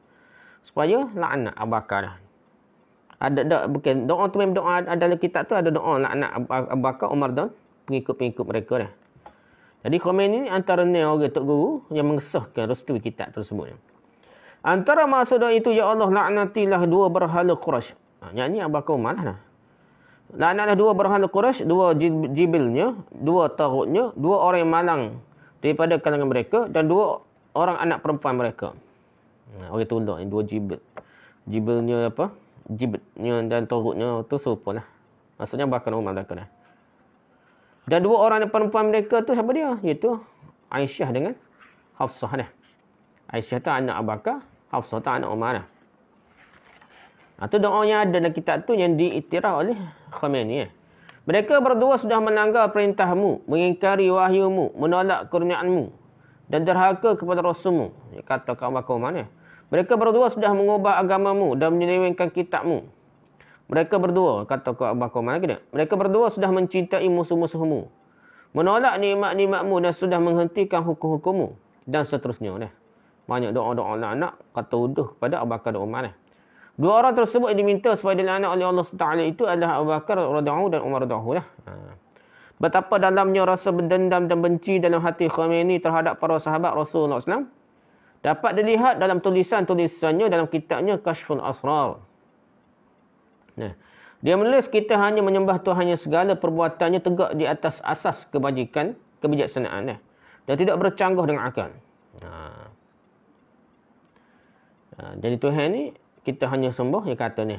supaya laknat Abu Bakar. Ada tak bukan doa tu memang doa ada dalam kitab tu ada doa laknat Abu Bakar Umar dan pengikut-pengikut mereka dah. Jadi komen ini antara ni orang tok guru yang mengesahkan restui kitab tersebut. Antara maksud itu, Ya Allah laknatilah dua berhala Quraisy. Ha, yang ni Abu Bakar Umar lah. Laknatlah dua berhala Quraisy, dua jibilnya, dua tarutnya, dua orang yang malang daripada kalangan mereka dan dua orang anak perempuan mereka. Ha, orang tolak dua jibil. Jibilnya apa? Jibilnya dan tarutnya tu serupa lah. Maksudnya Abu Bakar Umar belakang lah. Dan dua orang anak perempuan mereka tu siapa dia? Iaitu Aisyah dengan Hafsah dah. Aisyah tu anak Abu Bakar, Hafsah tu anak Umar. Itu ha, doa yang ada dalam kitab tu yang diiktiraf oleh Khomeini. Eh. Mereka berdua sudah melanggar perintahmu, mengingkari wahyumu, menolak kurniaanmu dan derhaka kepada Rasulmu. Dia kata Abu Bakar Umar. Eh. Mereka berdua sudah mengubah agamamu dan menyelewengkan kitabmu. Mereka berdua, kata Abu Bakar Umar. Mereka berdua sudah mencintai musuh-musuhmu. Menolak nikmat-nikmatmu dan sudah menghentikan hukum-hukummu. Dan seterusnya. Dah banyak doa-doa anak-anak kata uduh kepada Abu Bakar dan Umar. Eh. Dua orang tersebut diminta supaya dilaknat oleh Allah SWT itu adalah Abu Bakar radhiyallahu dan Umar radhiyallahu ya. Ha. Betapa dalamnya rasa berdendam dan benci dalam hati Khomeini terhadap para sahabat Rasulullah SAW dapat dilihat dalam tulisan-tulisannya dalam kitabnya Kashful Asrar. Nah, dia menulis kita hanya menyembah Tuhan yang segala perbuatannya tegak di atas asas kebajikan, kebijaksanaan eh. dan tidak bercanggah dengan akal. Ha. Ha, jadi Tuhan ni kita hanya sembah dia kata ni.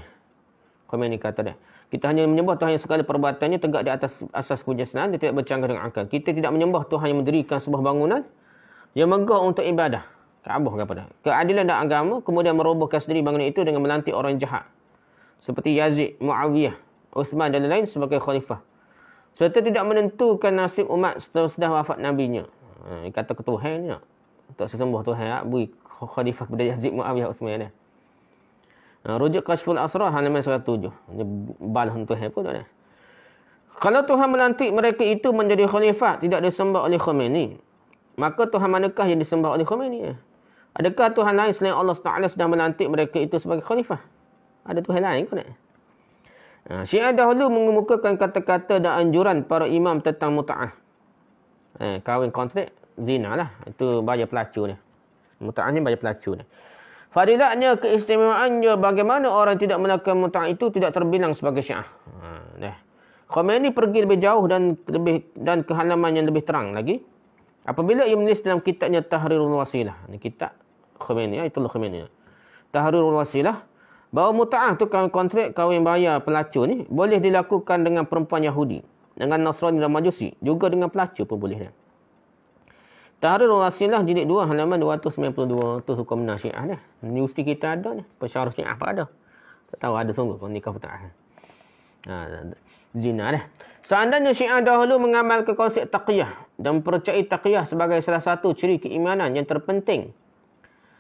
Komen ni kata dia. Kita hanya menyembah Tuhan yang segala perbuatannya tegak di atas asas kebijaksanaan dia tidak bercanggah dengan akal. Kita tidak menyembah Tuhan yang mendirikan sebuah bangunan yang megah untuk ibadah. Kaabah kepada. Keadilan dan agama kemudian merobohkan sendiri bangunan itu dengan melantik orang jahat. Seperti Yazid, Muawiyah, Uthman dan lain-lain sebagai khalifah. Serta tidak menentukan nasib umat setelah wafat nabinya. Ha, kata ketuhan ni. Tak sesembuh Tuhan. Bui khalifah pada Yazid Muawiyah Uthman. Dah. Ha, rujuk Kashful Asrah halaman 107. Ini balah Tuhan pun tak Kalau Tuhan melantik mereka itu menjadi khalifah tidak disembah oleh Khomeini. Maka Tuhan manakah yang disembah oleh Khomeini? Adakah Tuhan lain selain Allah Taala sedang melantik mereka itu sebagai khalifah? Ada Tuhan lain ke tak? Ha, Syiah dahulu mengemukakan kata-kata dan anjuran para imam tentang muta'ah. Eh, kahwin kontrak, zina lah. Itu bayar pelacur ni. Muta'ah ni bayar pelacur. Fadilatnya, keistimewaannya bagaimana orang tidak melakukan muta'ah itu tidak terbilang sebagai syiah. Ha. Khomeini pergi lebih jauh dan lebih dan ke halaman yang lebih terang lagi. Apabila ia menulis dalam kitabnya Tahrirul Wasilah. Ini kitab Khomeini. Ya, itulah Khomeini. Tahrirul Wasilah. Bahawa muta'ah tu kahwin kontrak, kahwin bayar pelacur ni boleh dilakukan dengan perempuan Yahudi. Dengan Nasrani dan Majusi. Juga dengan pelacur pun boleh. Tahrir Rasilah jilid 2 halaman 292 tu hukum nasyiah ni. Universiti kita ada ni. Pesyarah syiah apa ada. Tak tahu ada sungguh pun nikah putah. Ha, zina dah. Seandainya syiah dahulu mengamalkan konsep taqiyah dan percayai taqiyah sebagai salah satu ciri keimanan yang terpenting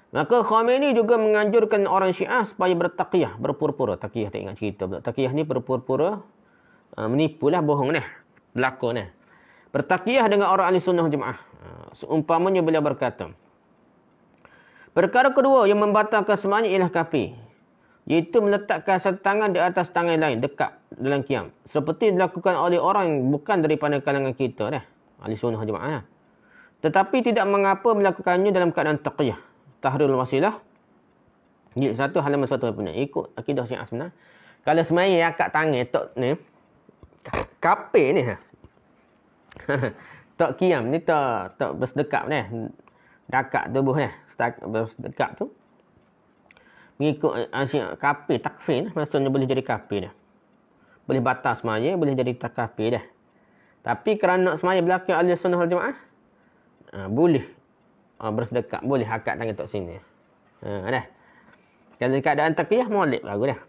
Maka Khomeini juga menganjurkan orang Syiah supaya bertakiyah, berpura-pura. Takiyah tak ingat cerita pula. Takiyah ni berpura-pura uh, menipulah bohong ni. Berlaku ni. Bertakiyah dengan orang ahli sunnah jemaah. Seumpamanya beliau berkata. Perkara kedua yang membatalkan semuanya ialah kafir. Iaitu meletakkan satu tangan di atas tangan lain dekat dalam kiam. Seperti dilakukan oleh orang yang bukan daripada kalangan kita. Dah. Ahli sunnah jemaah. Tetapi tidak mengapa melakukannya dalam keadaan taqiyah. Tahrirul Wasilah. Jilid satu halaman satu punya. Ikut akidah syiah sebenar. Kalau semaya akak tangan tok ni. Kape ni. Ha. [laughs] tok kiam ni tok, tok bersedekap ni. Dakak tubuh ni. Bersedekap tu. Mengikut asyik kape takfir ni. Maksudnya boleh jadi kape ni. Boleh batas semaya. Boleh jadi tak kape dah. Tapi kerana semaya belakang ahli sunnah al-jamaah. Ha, boleh uh, bersedekap boleh akad tangan tok sini. Ha dah. Kalau keadaan taqiyah molek bagus dah.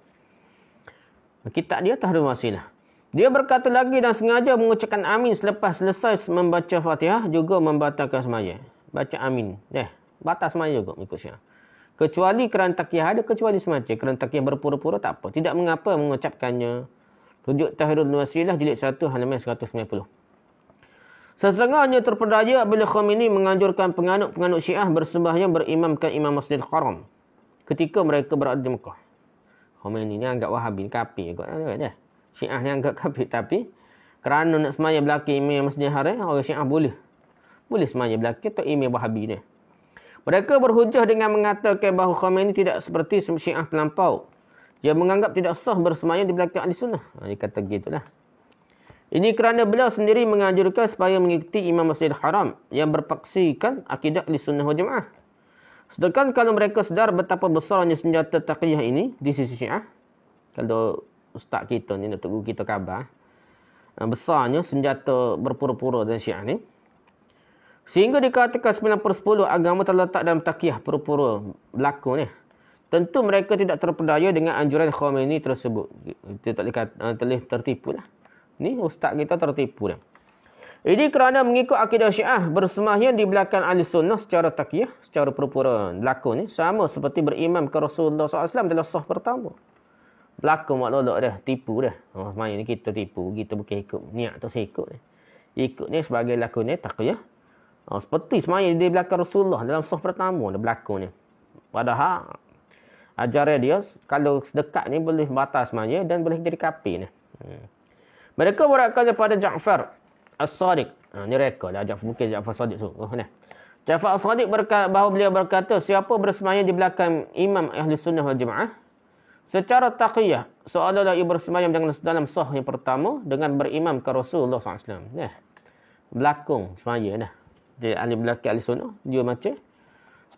Kitab dia tahrul wasilah. Dia berkata lagi dan sengaja mengucapkan amin selepas selesai membaca Fatihah juga membatalkan semaya. Baca amin. Dah. Batas semaya juga ikut syiah. Kecuali kerana taqiyah ada kecuali semacam. Kerana taqiyah berpura-pura tak apa. Tidak mengapa mengucapkannya. Rujuk tahrul wasilah jilid 1 halaman 190. Setengahnya terpedaya bila Khomeini menganjurkan penganut-penganut syiah bersembahyang berimamkan Imam Masjid Haram ketika mereka berada di Mekah. Khomeini ni anggap wahabi, kapi. Ya. Syiah ni anggap kapi. Tapi kerana nak semaya belakang Imam Masjid Haram, orang syiah boleh. Boleh semaya belakang atau Imam wahabi ni. Mereka berhujah dengan mengatakan bahawa Khomeini tidak seperti syiah pelampau. Dia menganggap tidak sah bersemayam di belakang ahli sunnah. Ha, dia kata gitulah. Ini kerana beliau sendiri menganjurkan supaya mengikuti Imam Masjid Haram yang berpaksikan akidah di sunnah wal jemaah. Sedangkan kalau mereka sedar betapa besarnya senjata taqiyah ini di sisi syiah. Kalau ustaz kita ni, Datuk Guru kita khabar. Besarnya senjata berpura-pura dan syiah ni. Sehingga dikatakan 9 per 10 agama terletak dalam taqiyah pura-pura berlaku ni. Tentu mereka tidak terpedaya dengan anjuran Khomeini tersebut. Itu tak boleh tertipu lah. Ni ustaz kita tertipu dah. Ini kerana mengikut akidah syiah bersembahyang di belakang ahli sunnah secara takiyah, secara pura-pura berlaku ni. Sama seperti berimam ke Rasulullah SAW dalam sah pertama. Berlaku mak lolok dah, tipu dah. Oh, semayang ni kita tipu, kita bukan ikut. Niat tu saya ikut ni. Ikut ni sebagai laku ni. Oh, seperti semayang di belakang Rasulullah dalam sah pertama dah berlaku ni. Padahal ajaran dia kalau sedekat ni boleh batas semayang dan boleh jadi kapi ni. Hmm. Mereka berakal kepada Ja'far As-Sadiq. Ha, ni reka lah. Ja'far, mungkin Ja'far As-Sadiq tu. Oh, ni. Ja'far As-Sadiq berkata, bahawa beliau berkata, siapa bersemayam di belakang imam ahli sunnah wal jemaah, secara taqiyah, seolah-olah ia bersemayam dengan dalam sah yang pertama, dengan berimam ke Rasulullah SAW. Ni. Belakang semayam dah. Dia ahli belakang ahli sunnah, dia macam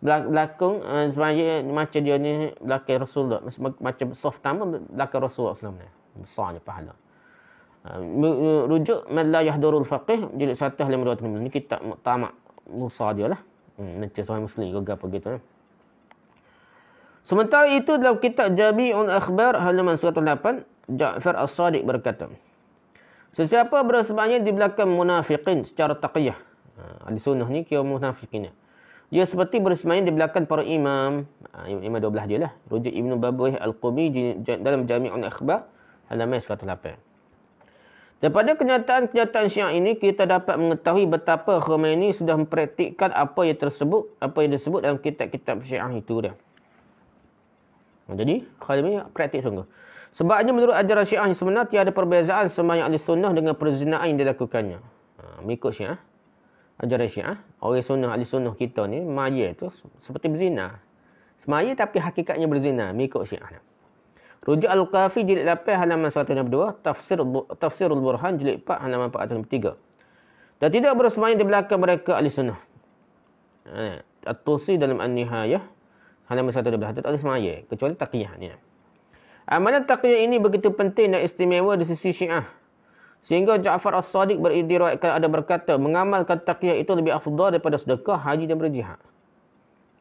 belakang uh, semayam macam dia ni belakang Rasulullah. Macam sah pertama, belakang Rasulullah SAW. Besarnya pahala. Ha, rujuk man la yahdurul faqih jilid 1 halaman 2 ni kitab muktamad Musa dia lah. Hmm, nanti sahih Muslim juga apa gitu. Eh. Sementara itu dalam kitab Jabi'un Akhbar halaman 108 Ja'far As-Sadiq berkata Sesiapa bersebanyak di belakang munafiqin secara taqiyah. Ha, ahli sunnah ni kira munafiqin. Ia seperti bersemayam di belakang para imam. Ha, imam 12 dia lah. Rujuk Ibn Babuih Al-Qubi dalam Jami'un Akhbar. Halaman 108. Daripada kenyataan-kenyataan syiah ini, kita dapat mengetahui betapa Khomeini sudah mempraktikkan apa yang tersebut, apa yang disebut dalam kitab-kitab syiah itu dia. Jadi, Khomeini praktik sungguh. Sebabnya menurut ajaran syiah yang sebenar, tiada perbezaan semayang ahli sunnah dengan perzinaan yang dilakukannya. Ha, mengikut syiah ajaran syiah, orang sunnah, ahli sunnah kita ni, maya tu seperti berzina. Semaya tapi hakikatnya berzina, mengikut syiah. Rujuk Al-Qafi jilid 8 halaman 162, Tafsir Tafsirul Burhan jilid 4 halaman 403. Dan tidak bersemayam di belakang mereka ahli sunnah. Ha, At-Tusi dalam An-Nihayah halaman 112 tak ada semaya kecuali taqiyah ni. Amalan taqiyah ini begitu penting dan istimewa di sisi Syiah Sehingga Ja'far As-Sadiq beridiraikan ada berkata, mengamalkan taqiyah itu lebih afdal daripada sedekah, haji dan berjihad.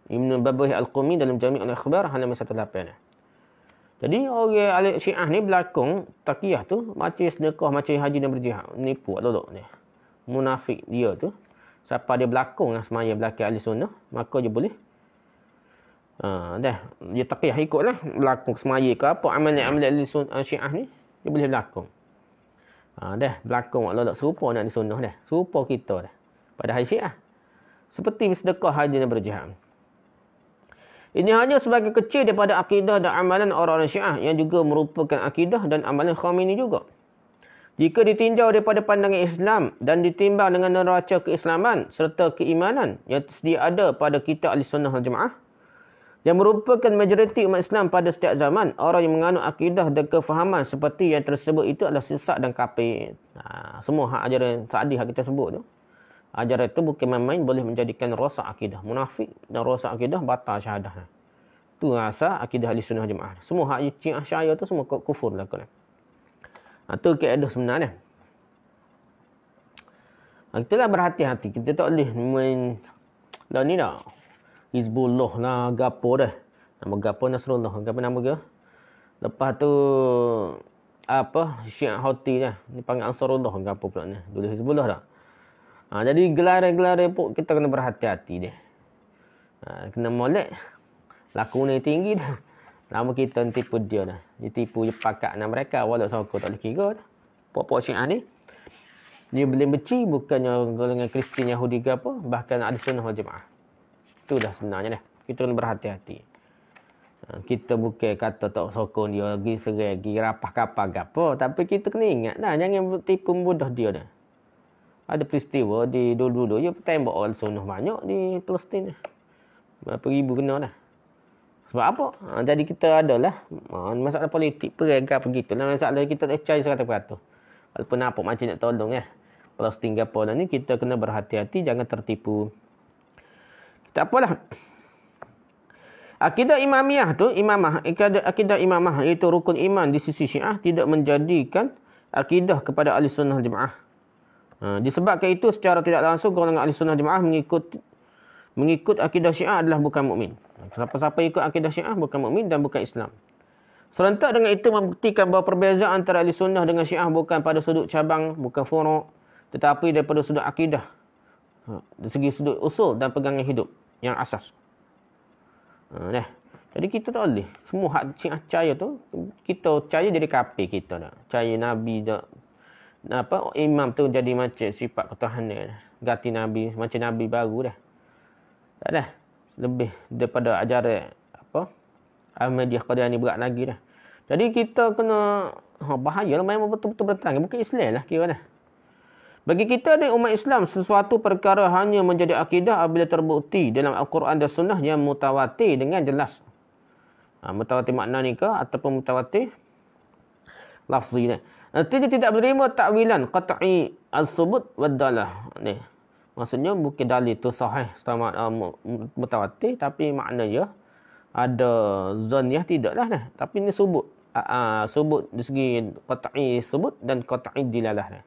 Ibn Babah Al-Qumi dalam Jami' Al-Akhbar halaman 18. Jadi orang alik syiah ni berlakon taqiyah tu macam sedekah, macam haji dan berjihad. Nipu lolok ni. Munafik dia tu. Siapa dia berlakon lah semaya belakang ahli sunnah, maka dia boleh Ha, dah. Dia taqiyah ikutlah. Berlakon semaya ke apa amalan-amalan ahli sunnah syiah ni. Dia boleh berlakon. Ha, dah berlakon Allah tak serupa nak disunnah dah. Serupa kita dah. Pada hari syiah. Seperti sedekah haji dan berjihad. Ini hanya sebagai kecil daripada akidah dan amalan orang-orang syiah yang juga merupakan akidah dan amalan Khomeini juga. Jika ditinjau daripada pandangan Islam dan ditimbang dengan neraca keislaman serta keimanan yang sedia ada pada kita ahli sunnah al jemaah, yang merupakan majoriti umat Islam pada setiap zaman orang yang menganut akidah dan kefahaman seperti yang tersebut itu adalah sesat dan kafir. Ha, semua hak ajaran tadi hak kita sebut tu. Ajaran itu bukan main-main boleh menjadikan rosak akidah. Munafik dan rosak akidah batal syahadah. Itu rasa akidah ahli sunnah jemaah. Semua hak ciah syaya tu semua kufur lah. Ha, itu keadaan sebenarnya. Ha, kita lah berhati-hati. Kita tak boleh main... Dah ni dah. Hizbullah lah gapo dah. Nama gapo Nasrullah. Gapo nama dia? Lepas tu apa Syiah Houthi dah. Ni panggil Ansarullah gapo pula ni. Dulu Hizbullah dah. Ha, jadi gelar-gelar pun kita kena berhati-hati dia. Ha, kena molek. Laku ni tinggi dah. Lama kita tipu dia dah. Dia tipu je pakat dengan mereka. Walau sokong tak boleh kira dah. Pok-pok Syiah ni. Dia boleh benci bukannya golongan Kristian Yahudi ke apa. Bahkan ada sunnah jemaah. Itulah sebenarnya dah. Kita kena berhati-hati. Ha, kita bukan kata tak sokong dia lagi serai lagi rapah kapal ke apa. Tapi kita kena ingat dah. Jangan tipu mudah dia dah. Ada peristiwa di dulu-dulu. Dia tembak orang sunnah banyak di Palestin. Berapa ribu kena dah. Sebab apa? Ha, jadi kita adalah ha, masalah politik. Perega begitu. Lah. Masalah kita tak percaya sekata peratus. Walaupun apa macam nak tolong ya. Palestin ke apa ni kita kena berhati-hati. Jangan tertipu. Tak apalah. Akidah imamiyah tu, imamah, akidah imamah iaitu rukun iman di sisi syiah tidak menjadikan akidah kepada ahli sunnah jemaah. Ha, disebabkan itu secara tidak langsung golongan ahli sunnah jemaah mengikut mengikut akidah syiah adalah bukan mukmin. Siapa-siapa ikut akidah syiah bukan mukmin dan bukan Islam. Serentak dengan itu membuktikan bahawa perbezaan antara ahli sunnah dengan syiah bukan pada sudut cabang, bukan furuk, tetapi daripada sudut akidah. Ha, dari segi sudut usul dan pegangan hidup yang asas. Ha, dah. Jadi kita tak boleh. Semua hak percaya tu, kita percaya jadi kapi kita dah. Percaya Nabi dah. Apa, imam tu jadi macam sifat ketuhanan. Ganti Nabi, macam Nabi baru dah. Tak dah. Lebih daripada ajaran apa, Ahmadiyah Qadiani berat lagi dah. Jadi kita kena, oh, bahaya lah memang betul-betul bertanggung. Bukan Islam lah kira dah. Bagi kita di umat Islam, sesuatu perkara hanya menjadi akidah apabila terbukti dalam Al-Quran dan Sunnah yang mutawatir dengan jelas. Ha, mutawatir makna ni ke ataupun mutawatir lafzi ni. Nanti dia tidak menerima takwilan qat'i al-subut wa dalah. Ni. Maksudnya bukan dalil tu sahih sama uh, mutawatir tapi makna dia ada zon ya tidaklah nah. Tapi ni subut. Uh, uh, subut di segi qat'i subut dan qat'i dilalah ni.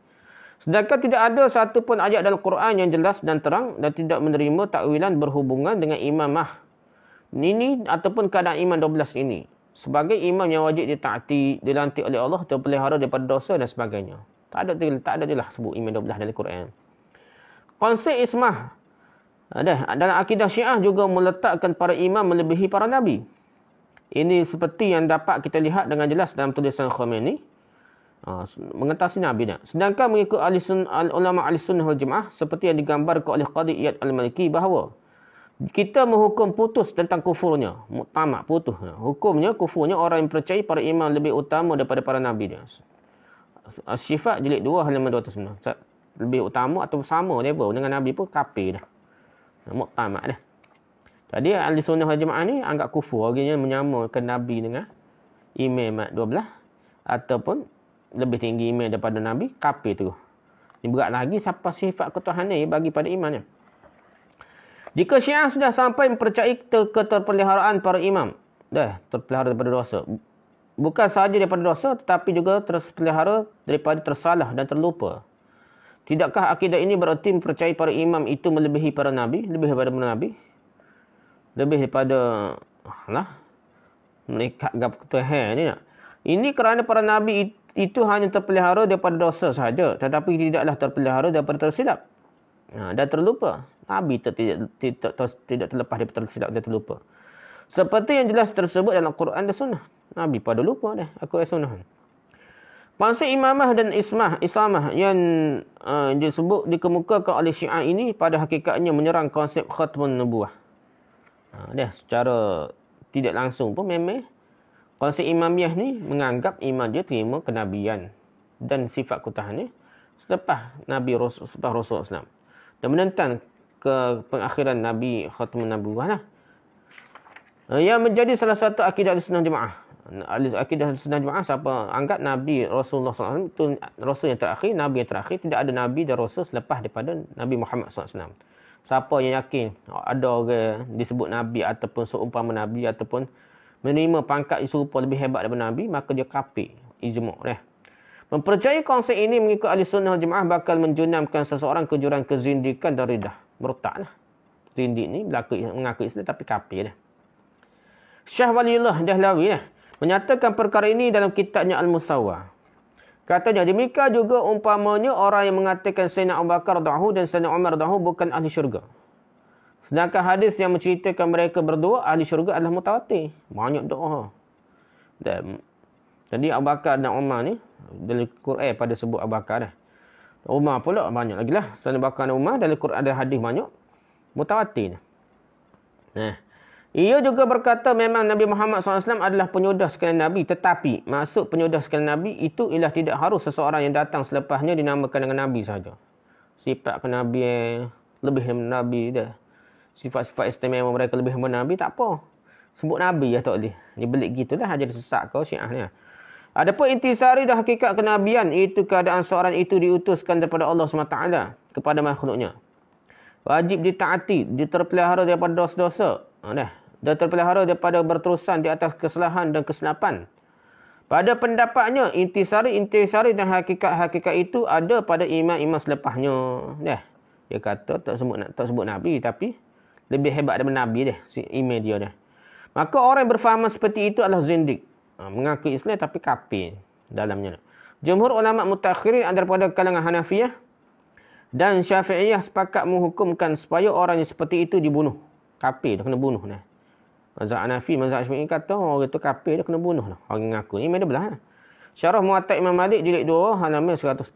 Sedangkan tidak ada satu pun ayat dalam Quran yang jelas dan terang dan tidak menerima takwilan berhubungan dengan imamah. Ini ataupun keadaan iman 12 ini. Sebagai imam yang wajib ditaati, dilantik oleh Allah, terpelihara daripada dosa dan sebagainya. Tak ada tak ada jelas sebut iman 12 dalam Quran. Konsep ismah Ada dalam akidah Syiah juga meletakkan para imam melebihi para nabi. Ini seperti yang dapat kita lihat dengan jelas dalam tulisan Khomeini. Ha, mengatasi nabi dah. Sedangkan mengikut ahli sun, ulama ahli sunnah wal jemaah seperti yang digambarkan oleh Qadi Iyad Al-Maliki bahawa kita menghukum putus tentang kufurnya. Muktamak putus. Hukumnya kufurnya orang yang percaya para imam lebih utama daripada para nabi dia. Syifat jilid 2 halaman 209. Lebih utama atau sama pun dengan nabi pun kafir dah. Muktamak dah. Jadi ahli sunnah wal jemaah ni anggap kufur orangnya menyamakan nabi dengan imam 12 ataupun lebih tinggi iman daripada nabi kafir tu. Ini berat lagi siapa sifat ketuhanan bagi pada imannya. Jika Syiah sudah sampai mempercayai keterpeliharaan para imam, dah terpelihara daripada dosa. Bukan sahaja daripada dosa tetapi juga terpelihara daripada tersalah dan terlupa. Tidakkah akidah ini bererti mempercayai para imam itu melebihi para nabi, lebih daripada para nabi? Lebih daripada lah mereka gap Tuhan ni nak. Ini kerana para nabi itu hanya terpelihara daripada dosa sahaja tetapi tidaklah terpelihara daripada tersilap. Ha, dan terlupa. Nabi tidak, tidak, tidak, tidak terlepas daripada tersilap dan terlupa. Seperti yang jelas tersebut dalam Quran dan Sunnah. Nabi pada lupa dah. Aku Sunnah. Konsep imamah dan ismah, islamah yang uh, disebut dikemukakan oleh syiah ini pada hakikatnya menyerang konsep khatmun nubuah. Uh, dia secara tidak langsung pun memang konsep imamiah ni menganggap imam dia terima kenabian dan sifat kutahannya selepas Nabi Rasul, selepas Rasul Islam. Dan menentang ke pengakhiran Nabi khatmun nubuah lah. Uh, yang menjadi salah satu akidah sunnah jemaah akidah sunnah jemaah siapa anggap Nabi Rasulullah SAW itu Rasul yang terakhir, Nabi yang terakhir. Tidak ada Nabi dan Rasul selepas daripada Nabi Muhammad SAW. Siapa yang yakin ada orang disebut Nabi ataupun seumpama Nabi ataupun menerima pangkat serupa lebih hebat daripada Nabi, maka dia kafir. Ijma' eh. Mempercayai konsep ini mengikut ahli sunnah jemaah bakal menjunamkan seseorang ke jurang kezindikan dan ridah. Bertak lah. Zindik ni mengaku Islam tapi kafir dah. Syah Waliullah Dahlawi lah menyatakan perkara ini dalam kitabnya Al-Musawwah. Katanya, demikian juga umpamanya orang yang mengatakan Sayyidina Abu Bakar dahu dan Sayyidina Umar dahu bukan ahli syurga. Sedangkan hadis yang menceritakan mereka berdua ahli syurga adalah mutawatir. Banyak doa. Dan, jadi Abu Bakar dan Umar ni, dalam Quran pada sebut Abu Bakar dah. Umar pula banyak lagi lah. Abu Bakar dan Umar dalam Quran ada hadis banyak. Mutawatir. Nah. Ia juga berkata memang Nabi Muhammad SAW adalah penyudah sekalian Nabi. Tetapi maksud penyudah sekalian Nabi itu ialah tidak harus seseorang yang datang selepasnya dinamakan dengan Nabi saja. Sifat ke Nabi lebih daripada Nabi dah. Sifat-sifat istimewa mereka lebih daripada Nabi tak apa. Sebut Nabi ya tak boleh. Ni belik gitulah aja sesak kau syiah ni. Adapun intisari dan hakikat kenabian itu keadaan seorang itu diutuskan daripada Allah SWT kepada makhluknya. Wajib ditaati, diterpelihara daripada dosa-dosa. Ha, dah dan terpelihara daripada berterusan di atas kesalahan dan kesilapan. Pada pendapatnya, intisari-intisari dan hakikat-hakikat itu ada pada imam-imam selepasnya. Dah. Dia kata tak sebut tak sebut Nabi tapi lebih hebat daripada Nabi dah. Si imam dia dah. Maka orang yang berfaham seperti itu adalah zindik. Ha, mengaku Islam tapi kafir dalamnya. Jumhur ulama mutakhirin daripada kalangan Hanafiyah dan Syafi'iyah sepakat menghukumkan supaya orang yang seperti itu dibunuh. Kafir, dia kena bunuh. Dah. Mazhab Hanafi, mazhab Syafi'i kata oh, orang itu kafir dia kena bunuh lah. Orang ngaku ni mana belah. Ha? Syarah Muatak Imam Malik jilid 2 halaman 110.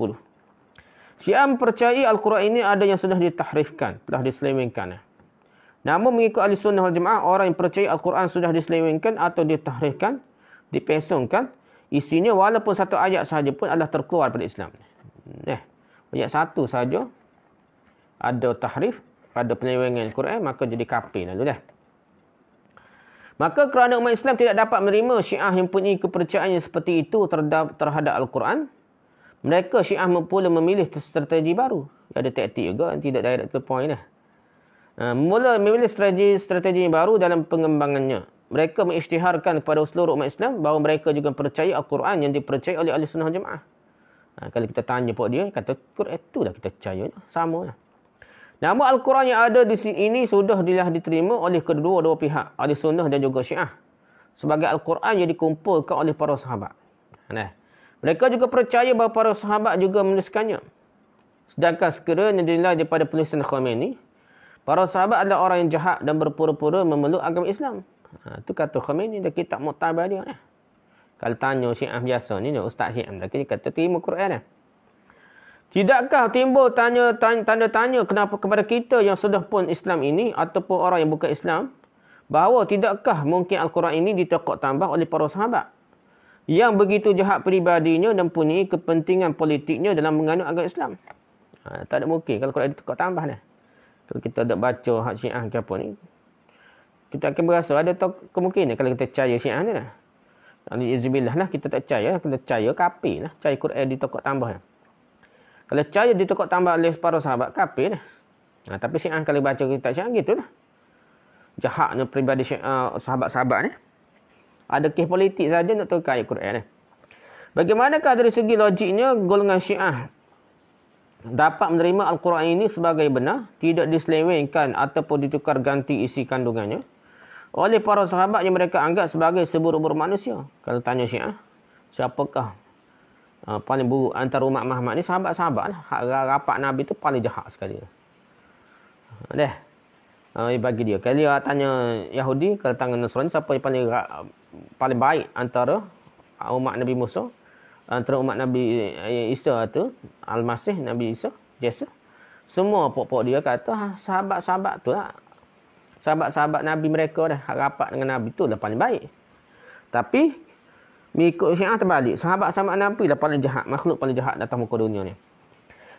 Syiah percayai Al-Quran ini ada yang sudah ditahrifkan, telah diselewengkan. Namun mengikut ahli sunnah wal jemaah, orang yang percaya Al-Quran sudah diselewengkan atau ditahrifkan, dipesongkan, isinya walaupun satu ayat sahaja pun adalah terkeluar pada Islam. Eh, ayat satu sahaja ada tahrif pada penyelewengan Al-Quran, maka jadi kafir lalu dah. Maka kerana umat Islam tidak dapat menerima syiah yang punya kepercayaan yang seperti itu terhadap Al-Quran, mereka syiah pula memilih strategi baru. Ada taktik juga tidak direct to point lah. Ha, mula memilih strategi strategi baru dalam pengembangannya. Mereka mengisytiharkan kepada seluruh umat Islam bahawa mereka juga percaya Al-Quran yang dipercayai oleh ahli sunnah jemaah. Ha, kalau kita tanya pada dia, kata Quran itu dah kita percaya. Sama lah. Nama Al-Quran yang ada di sini ini sudah dilah diterima oleh kedua-dua pihak, ahli sunnah dan juga syiah. Sebagai Al-Quran yang dikumpulkan oleh para sahabat. Nah, mereka juga percaya bahawa para sahabat juga menuliskannya. Sedangkan sekiranya dinilai daripada penulisan Khomeini, Para sahabat adalah orang yang jahat dan berpura-pura memeluk agama Islam. Ha, itu kata Khomeini dia kitab Mu'tabar dia. Eh. Kalau tanya syiah biasa ni, Ustaz syiah dia kata terima Quran. Eh. Tidakkah timbul tanya, tanya kenapa kepada kita yang sudah pun Islam ini ataupun orang yang bukan Islam bahawa tidakkah mungkin Al-Quran ini ditekuk tambah oleh para sahabat yang begitu jahat peribadinya dan punya kepentingan politiknya dalam menganut agama Islam. Ha, tak ada mungkin kalau Quran ditekuk tambah ni. Kalau kita ada baca hak syiah ke apa ni kita akan berasa ada kemungkinan kalau kita percaya syiah ni lah. Alhamdulillah lah kita tak percaya. Kita percaya kafir lah. Percaya Quran ditekuk tambah. Lah. Kalau percaya ditukar tambah oleh para sahabat, kafir dah. Ha, tapi syiah kalau baca kitab syiah, gitu lah. Jahatnya peribadi uh, sahabat-sahabat ni. Ada kes politik saja nak tukar ayat Quran ni. Bagaimanakah dari segi logiknya golongan syiah dapat menerima Al-Quran ini sebagai benar, tidak diselewengkan ataupun ditukar ganti isi kandungannya oleh para sahabat yang mereka anggap sebagai seburuk-buruk manusia. Kalau tanya syiah, siapakah uh, paling buruk antara umat Muhammad ni sahabat-sahabat lah. Rapat Nabi tu paling jahat sekali. Uh, deh. Uh, bagi dia. Kalau dia tanya Yahudi, kalau tangan Nasrani, siapa yang paling paling baik antara umat Nabi Musa, antara umat Nabi eh, Isa tu, Al-Masih, Nabi Isa, Yesus. Semua pokok-pokok dia kata, ha, sahabat-sahabat tu lah. Sahabat-sahabat Nabi mereka dah rapat dengan Nabi tu lah paling baik. Tapi Mengikut syiah terbalik. Sahabat-sahabat Nabi lah paling jahat. Makhluk paling jahat datang muka dunia ni.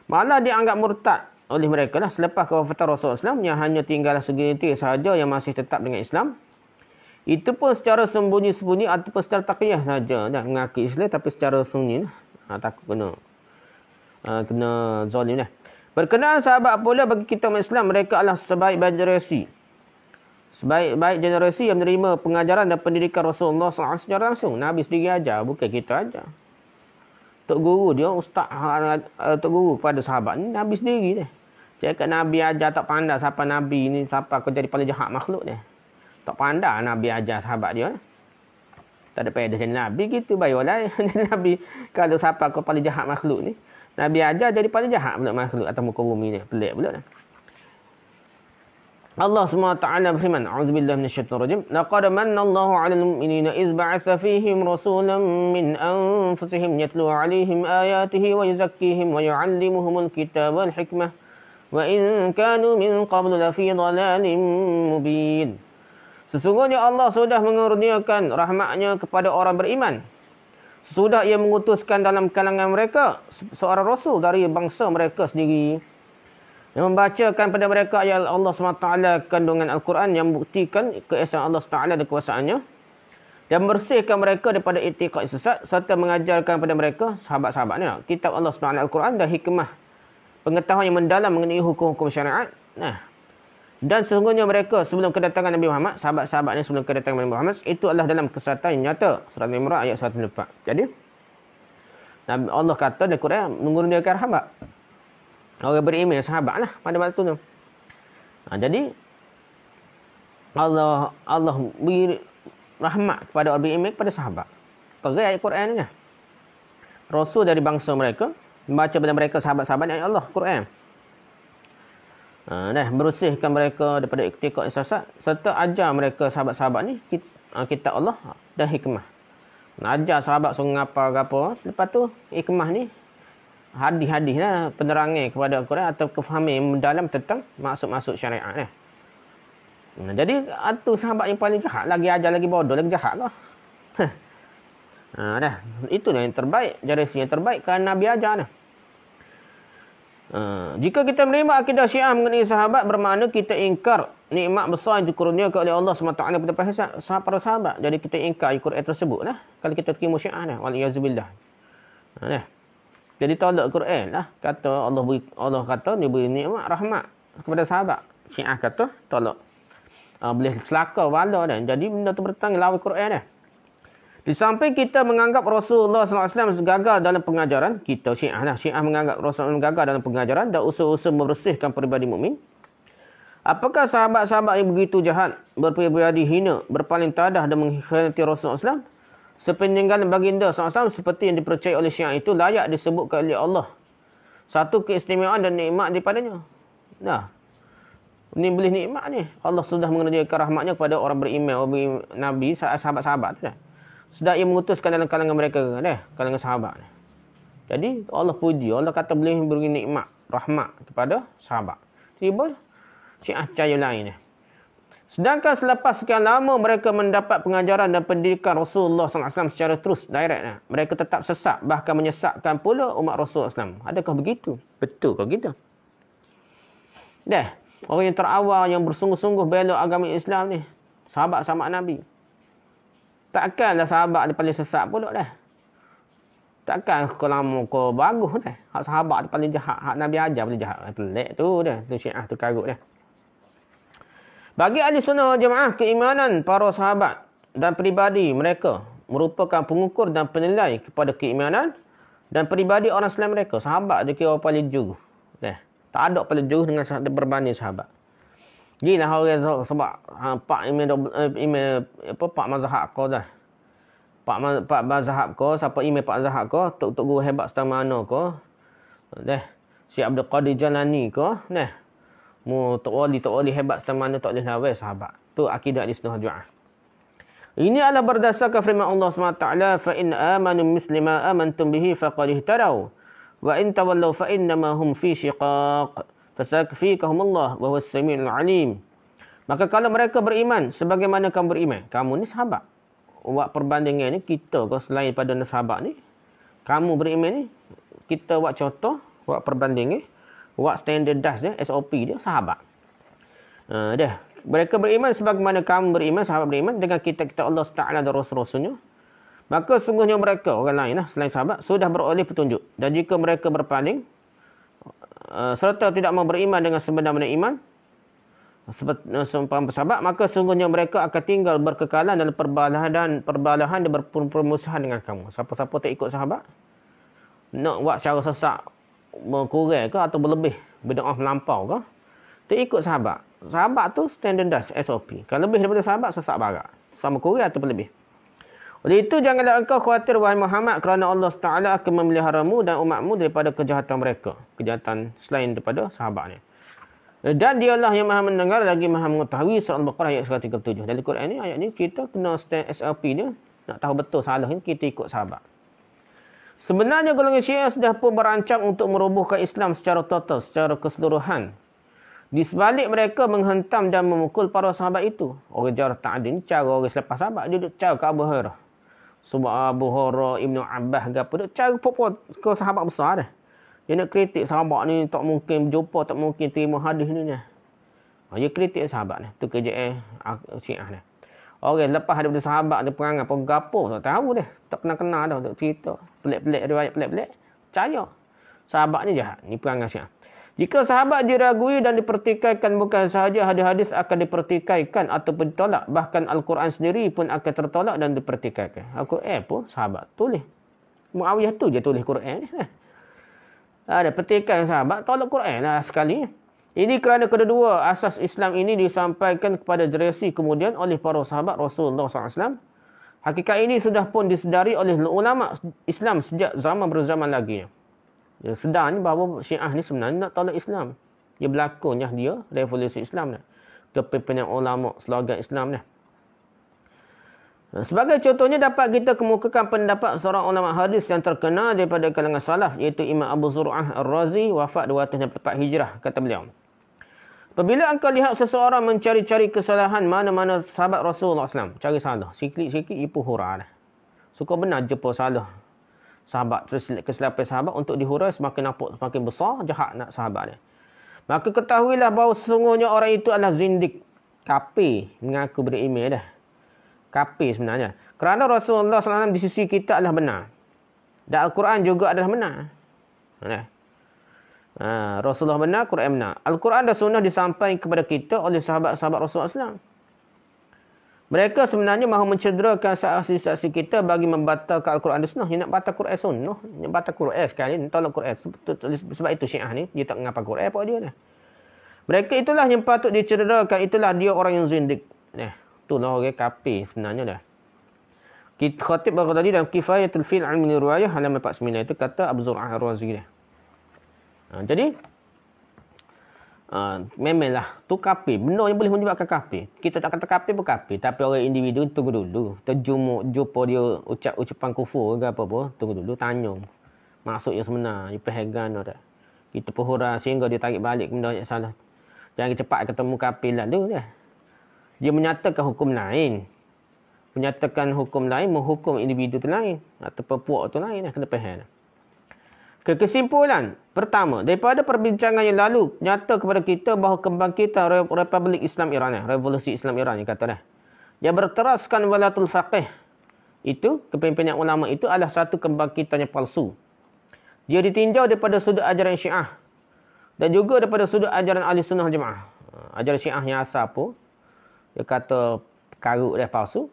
Malah dianggap murtad oleh mereka lah. Selepas kewafatan Rasulullah SAW yang hanya tinggal segelintir sahaja yang masih tetap dengan Islam. Itu pun secara sembunyi-sembunyi ataupun secara takyah saja. Dah mengaku Islam tapi secara sunyi. Lah. Ha, takut kena ha, kena zalim lah. Berkenaan sahabat pula bagi kita Islam mereka adalah sebaik-baik generasi sebaik-baik generasi yang menerima pengajaran dan pendidikan Rasulullah SAW secara langsung. Nabi sendiri ajar, bukan kita ajar. Tok Guru dia, Ustaz, uh, Tok Guru kepada sahabat ni, Nabi sendiri ni. Cakap Nabi ajar tak pandai siapa Nabi ni, siapa aku jadi paling jahat makhluk ni. Tak pandai Nabi ajar sahabat dia. Tak ada payah jadi Nabi gitu, bayolah. [laughs] Nabi, kalau siapa aku paling jahat makhluk ni, Nabi ajar jadi paling jahat pula makhluk atau muka bumi ni. Pelik pula ni. Allah SWT berfirman, A'udzubillah minasyaitonir rajim. Laqad manna Allahu 'alal mu'minina idh ba'atha fihim rasulan min anfusihim yatlu 'alaihim ayatihi wa yuzakkihim wa yu'allimuhumul kitaba wal hikmah wa in kanu min qablu lafi dhalalin mubin. Sesungguhnya Allah sudah mengurniakan rahmatnya kepada orang beriman. Sesudah ia mengutuskan dalam kalangan mereka seorang rasul dari bangsa mereka sendiri. Yang membacakan pada mereka ayat Allah SWT kandungan Al-Quran yang membuktikan keesaan Allah SWT dan kuasaannya dan bersihkan mereka daripada itiqat sesat serta mengajarkan kepada mereka sahabat-sahabatnya kitab Allah SWT Al-Quran dan hikmah pengetahuan yang mendalam mengenai hukum-hukum syariat. Nah dan sesungguhnya mereka sebelum kedatangan Nabi Muhammad sahabat-sahabatnya sebelum kedatangan Nabi Muhammad itu adalah dalam kesatuan yang nyata surat Al-Imran ayat 104 jadi Allah kata dalam Quran mengurniakan rahmat Orang beriman sahabat lah pada waktu tu. Ha, jadi Allah Allah beri rahmat kepada orang beriman kepada sahabat. Terus ayat Quran ni. Lah. Rasul dari bangsa mereka membaca kepada mereka sahabat-sahabat ayat Allah Quran. Ha, dah bersihkan mereka daripada iktikad sesat serta ajar mereka sahabat-sahabat ni ha, kitab Allah dan hikmah. Ajar sahabat suruh ngapa apa lepas tu hikmah ni hadis-hadis lah penerangan kepada Al-Quran atau kefahaman yang mendalam tentang maksud-maksud syariat eh. Nah, jadi itu sahabat yang paling jahat lagi ajar lagi bodoh lagi jahat kah? [laughs] ha, dah. Itu yang terbaik, generasi yang terbaik kerana Nabi ajar dah. Ha, jika kita menerima akidah syiah mengenai sahabat bermakna kita ingkar nikmat besar yang dikurniakan oleh Allah SWT kepada para sahabat. Jadi kita ingkar Al-Quran tersebut lah. Kalau kita terima syiah lah. Waliyazubillah. Dah. Jadi tolak Quran lah. Kata Allah beri, Allah kata dia beri nikmat rahmat kepada sahabat. Syiah kata tolak. Uh, boleh selaka wala dan jadi benda tu bertanggung lawan Quran dah. Di samping kita menganggap Rasulullah SAW gagal dalam pengajaran, kita Syiah lah. Syiah menganggap Rasulullah gagal dalam pengajaran dan usaha-usaha membersihkan peribadi mukmin. Apakah sahabat-sahabat yang begitu jahat, berpribadi hina, berpaling tadah dan mengkhianati Rasulullah SAW? sepeninggalan baginda SAW seperti yang dipercayai oleh syiah itu layak disebutkan oleh Allah. Satu keistimewaan dan nikmat daripadanya. Nah. Ini boleh nikmat ni. Allah sudah mengerjakan rahmatnya kepada orang beriman, orang beriman, Nabi, sahabat-sahabat tu dah. Sudah ia mengutuskan dalam kalangan mereka dah, kalangan sahabat. Jadi Allah puji, Allah kata boleh beri nikmat, rahmat kepada sahabat. Tiba syiah cahaya lain ni. Sedangkan selepas sekian lama mereka mendapat pengajaran dan pendidikan Rasulullah SAW secara terus, direct. Mereka tetap sesak, bahkan menyesakkan pula umat Rasulullah SAW. Adakah begitu? Betul kalau gitu. Dah, orang yang terawal, yang bersungguh-sungguh bela agama Islam ni. Sahabat-sahabat Nabi. Takkanlah sahabat dia paling sesak pula dah. Takkan kau lama kau bagus dah. Hak sahabat dia paling jahat. Hak Nabi ajar paling jahat. Pelik tu dah. Tu syiah tu karut dah. Bagi ahli sunnah jemaah, keimanan para sahabat dan peribadi mereka merupakan pengukur dan penilai kepada keimanan dan peribadi orang Islam mereka. Sahabat dia kira paling jauh. Eh, tak ada paling jauh dengan berbanding sahabat. Gila orang sebab ha, pak imam eh, imam apa pak mazhab kau dah. Pak pak mazhab kau siapa imam pak mazhab kau? Tok tok guru hebat setengah mana kau. Deh. Si Abdul Qadir Jalani kau, nah mu tok wali tok wali hebat setan mana tak boleh lawai sahabat. Tu akidah ahli sunnah jamaah ini adalah berdasarkan firman Allah SWT fa in amanu mislima amantum bihi faqad ihtadaw wa in tawallaw fa innama hum fi shiqaq fasakfikahum Allah wa huwas samiul alim maka kalau mereka beriman sebagaimana kamu beriman kamu ni sahabat buat perbandingan ni kita kau selain pada sahabat ni kamu beriman ni kita buat contoh buat perbandingan Buat standard das dia, SOP dia, sahabat. Uh, dah. Mereka beriman sebagaimana kamu beriman, sahabat beriman dengan kita-kita Allah Ta'ala dan Rasul-Rasulnya. Maka sungguhnya mereka, orang lain lah, selain sahabat, sudah beroleh petunjuk. Dan jika mereka berpaling, uh, serta tidak mau beriman dengan sebenar-benar iman, uh, seumpama sahabat, maka sungguhnya mereka akan tinggal berkekalan dalam perbalahan dan perbalahan dan berpermusuhan dengan kamu. Siapa-siapa tak ikut sahabat, nak buat secara sesak, kurang ke atau berlebih berdoa melampau ke tak ikut sahabat. Sahabat tu standard das SOP kalau lebih daripada sahabat sesak barak sama kurang atau berlebih oleh itu janganlah engkau khawatir wahai Muhammad kerana Allah Taala akan memeliharamu dan umatmu daripada kejahatan mereka kejahatan selain daripada sahabat ni dan dialah yang maha mendengar lagi maha mengetahui surah Al-Baqarah ayat 137 dalam Quran ni ayat ni kita kena stand SOP dia nak tahu betul salah ni kita ikut sahabat Sebenarnya golongan Syiah sudah pun berancang untuk merobohkan Islam secara total, secara keseluruhan. Di sebalik mereka menghentam dan memukul para sahabat itu. Orang jarah ta'adin, cara orang selepas sahabat, dia duduk cara ke Abu Hurairah. Sebab Abu Hurairah, Ibn Abbas ke apa, cara pokok ke sahabat besar dah. Dia nak kritik sahabat ni, tak mungkin berjumpa, tak mungkin terima hadis ni. Dia kritik sahabat ni. Itu kerja eh, Syiah ni. Orang lepas daripada sahabat dia perangai pun gapo tak tahu dia. Tak pernah kenal dah untuk cerita. Pelik-pelik riwayat pelik-pelik. Percaya. Sahabat ni jahat. Ni perangai syiah. Jika sahabat diragui dan dipertikaikan bukan sahaja hadis-hadis akan dipertikaikan ataupun ditolak. Bahkan Al-Quran sendiri pun akan tertolak dan dipertikaikan. Al-Quran pun sahabat tulis. Muawiyah tu je tulis Quran ni. Ada petikan sahabat tolak Quran lah sekali. Ini kerana kedua asas Islam ini disampaikan kepada generasi kemudian oleh para sahabat Rasulullah SAW. Hakikat ini sudah pun disedari oleh ulama Islam sejak zaman berzaman lagi. Dia sedar ni bahawa syiah ni sebenarnya nak tolak Islam. Dia berlakunya dia revolusi Islam ni. Kepimpinan ulama slogan Islam ni. Sebagai contohnya dapat kita kemukakan pendapat seorang ulama hadis yang terkenal daripada kalangan salaf iaitu Imam Abu Zur'ah Ar-Razi wafat 244 Hijrah kata beliau. Apabila engkau lihat seseorang mencari-cari kesalahan mana-mana sahabat Rasulullah SAW, cari salah. Sikit-sikit ipu hurah dah. Suka benar jumpa salah sahabat. Kesilapan sahabat untuk dihurai semakin nampak semakin besar, jahat nak sahabat dia. Maka ketahuilah bahawa sesungguhnya orang itu adalah zindik. Kapi mengaku beriman dah. Kapi sebenarnya. Kerana Rasulullah SAW di sisi kita adalah benar. Dan Al-Quran juga adalah benar. Nah. Rasulullah benar, Quran benar. Al-Quran dan Sunnah disampaikan kepada kita oleh sahabat-sahabat Rasulullah SAW. Mereka sebenarnya mahu mencederakan saksi-saksi kita bagi membatalkan Al-Quran dan Sunnah. Yang nak batal Quran Sunnah. Yang batal Quran sekali. Tolak Quran. Sebab itu syiah ni. Dia tak mengapa Quran apa dia ni. Mereka itulah yang patut dicederakan. Itulah dia orang yang zindik. Nah, itulah orang kapi sebenarnya dah. Khatib Baghdadi dalam Kifayatul Fil Al-Mini Ruayah halaman 49 itu kata Abu Zur'ah Ar-Razi dia. Ha, jadi Uh, memanglah tu kafir. Benda yang boleh menyebabkan kafir. Kita tak kata kafir pun kafir. Tapi orang individu tunggu dulu. Terjumuk, jumpa dia ucap ucapan kufur ke apa pun. Tunggu dulu, tanya. Maksud yang sebenar. Dia pehegan tak. Kita pohora sehingga dia tarik balik benda yang salah. Jangan cepat ketemu kafir lalu. Dia. dia menyatakan hukum lain. Menyatakan hukum lain, menghukum individu tu lain. Atau puak tu lain. Kena pehegan. Kesimpulan pertama, daripada perbincangan yang lalu, nyata kepada kita bahawa kebangkitan Republik Islam Iran, revolusi Islam Iran yang kata dah. Yang berteraskan walatul faqih, itu, kepimpinan ulama itu adalah satu kebangkitan yang palsu. Dia ditinjau daripada sudut ajaran syiah. Dan juga daripada sudut ajaran ahli sunnah jemaah. Ajaran syiah yang asal pun, dia kata karuk dia palsu.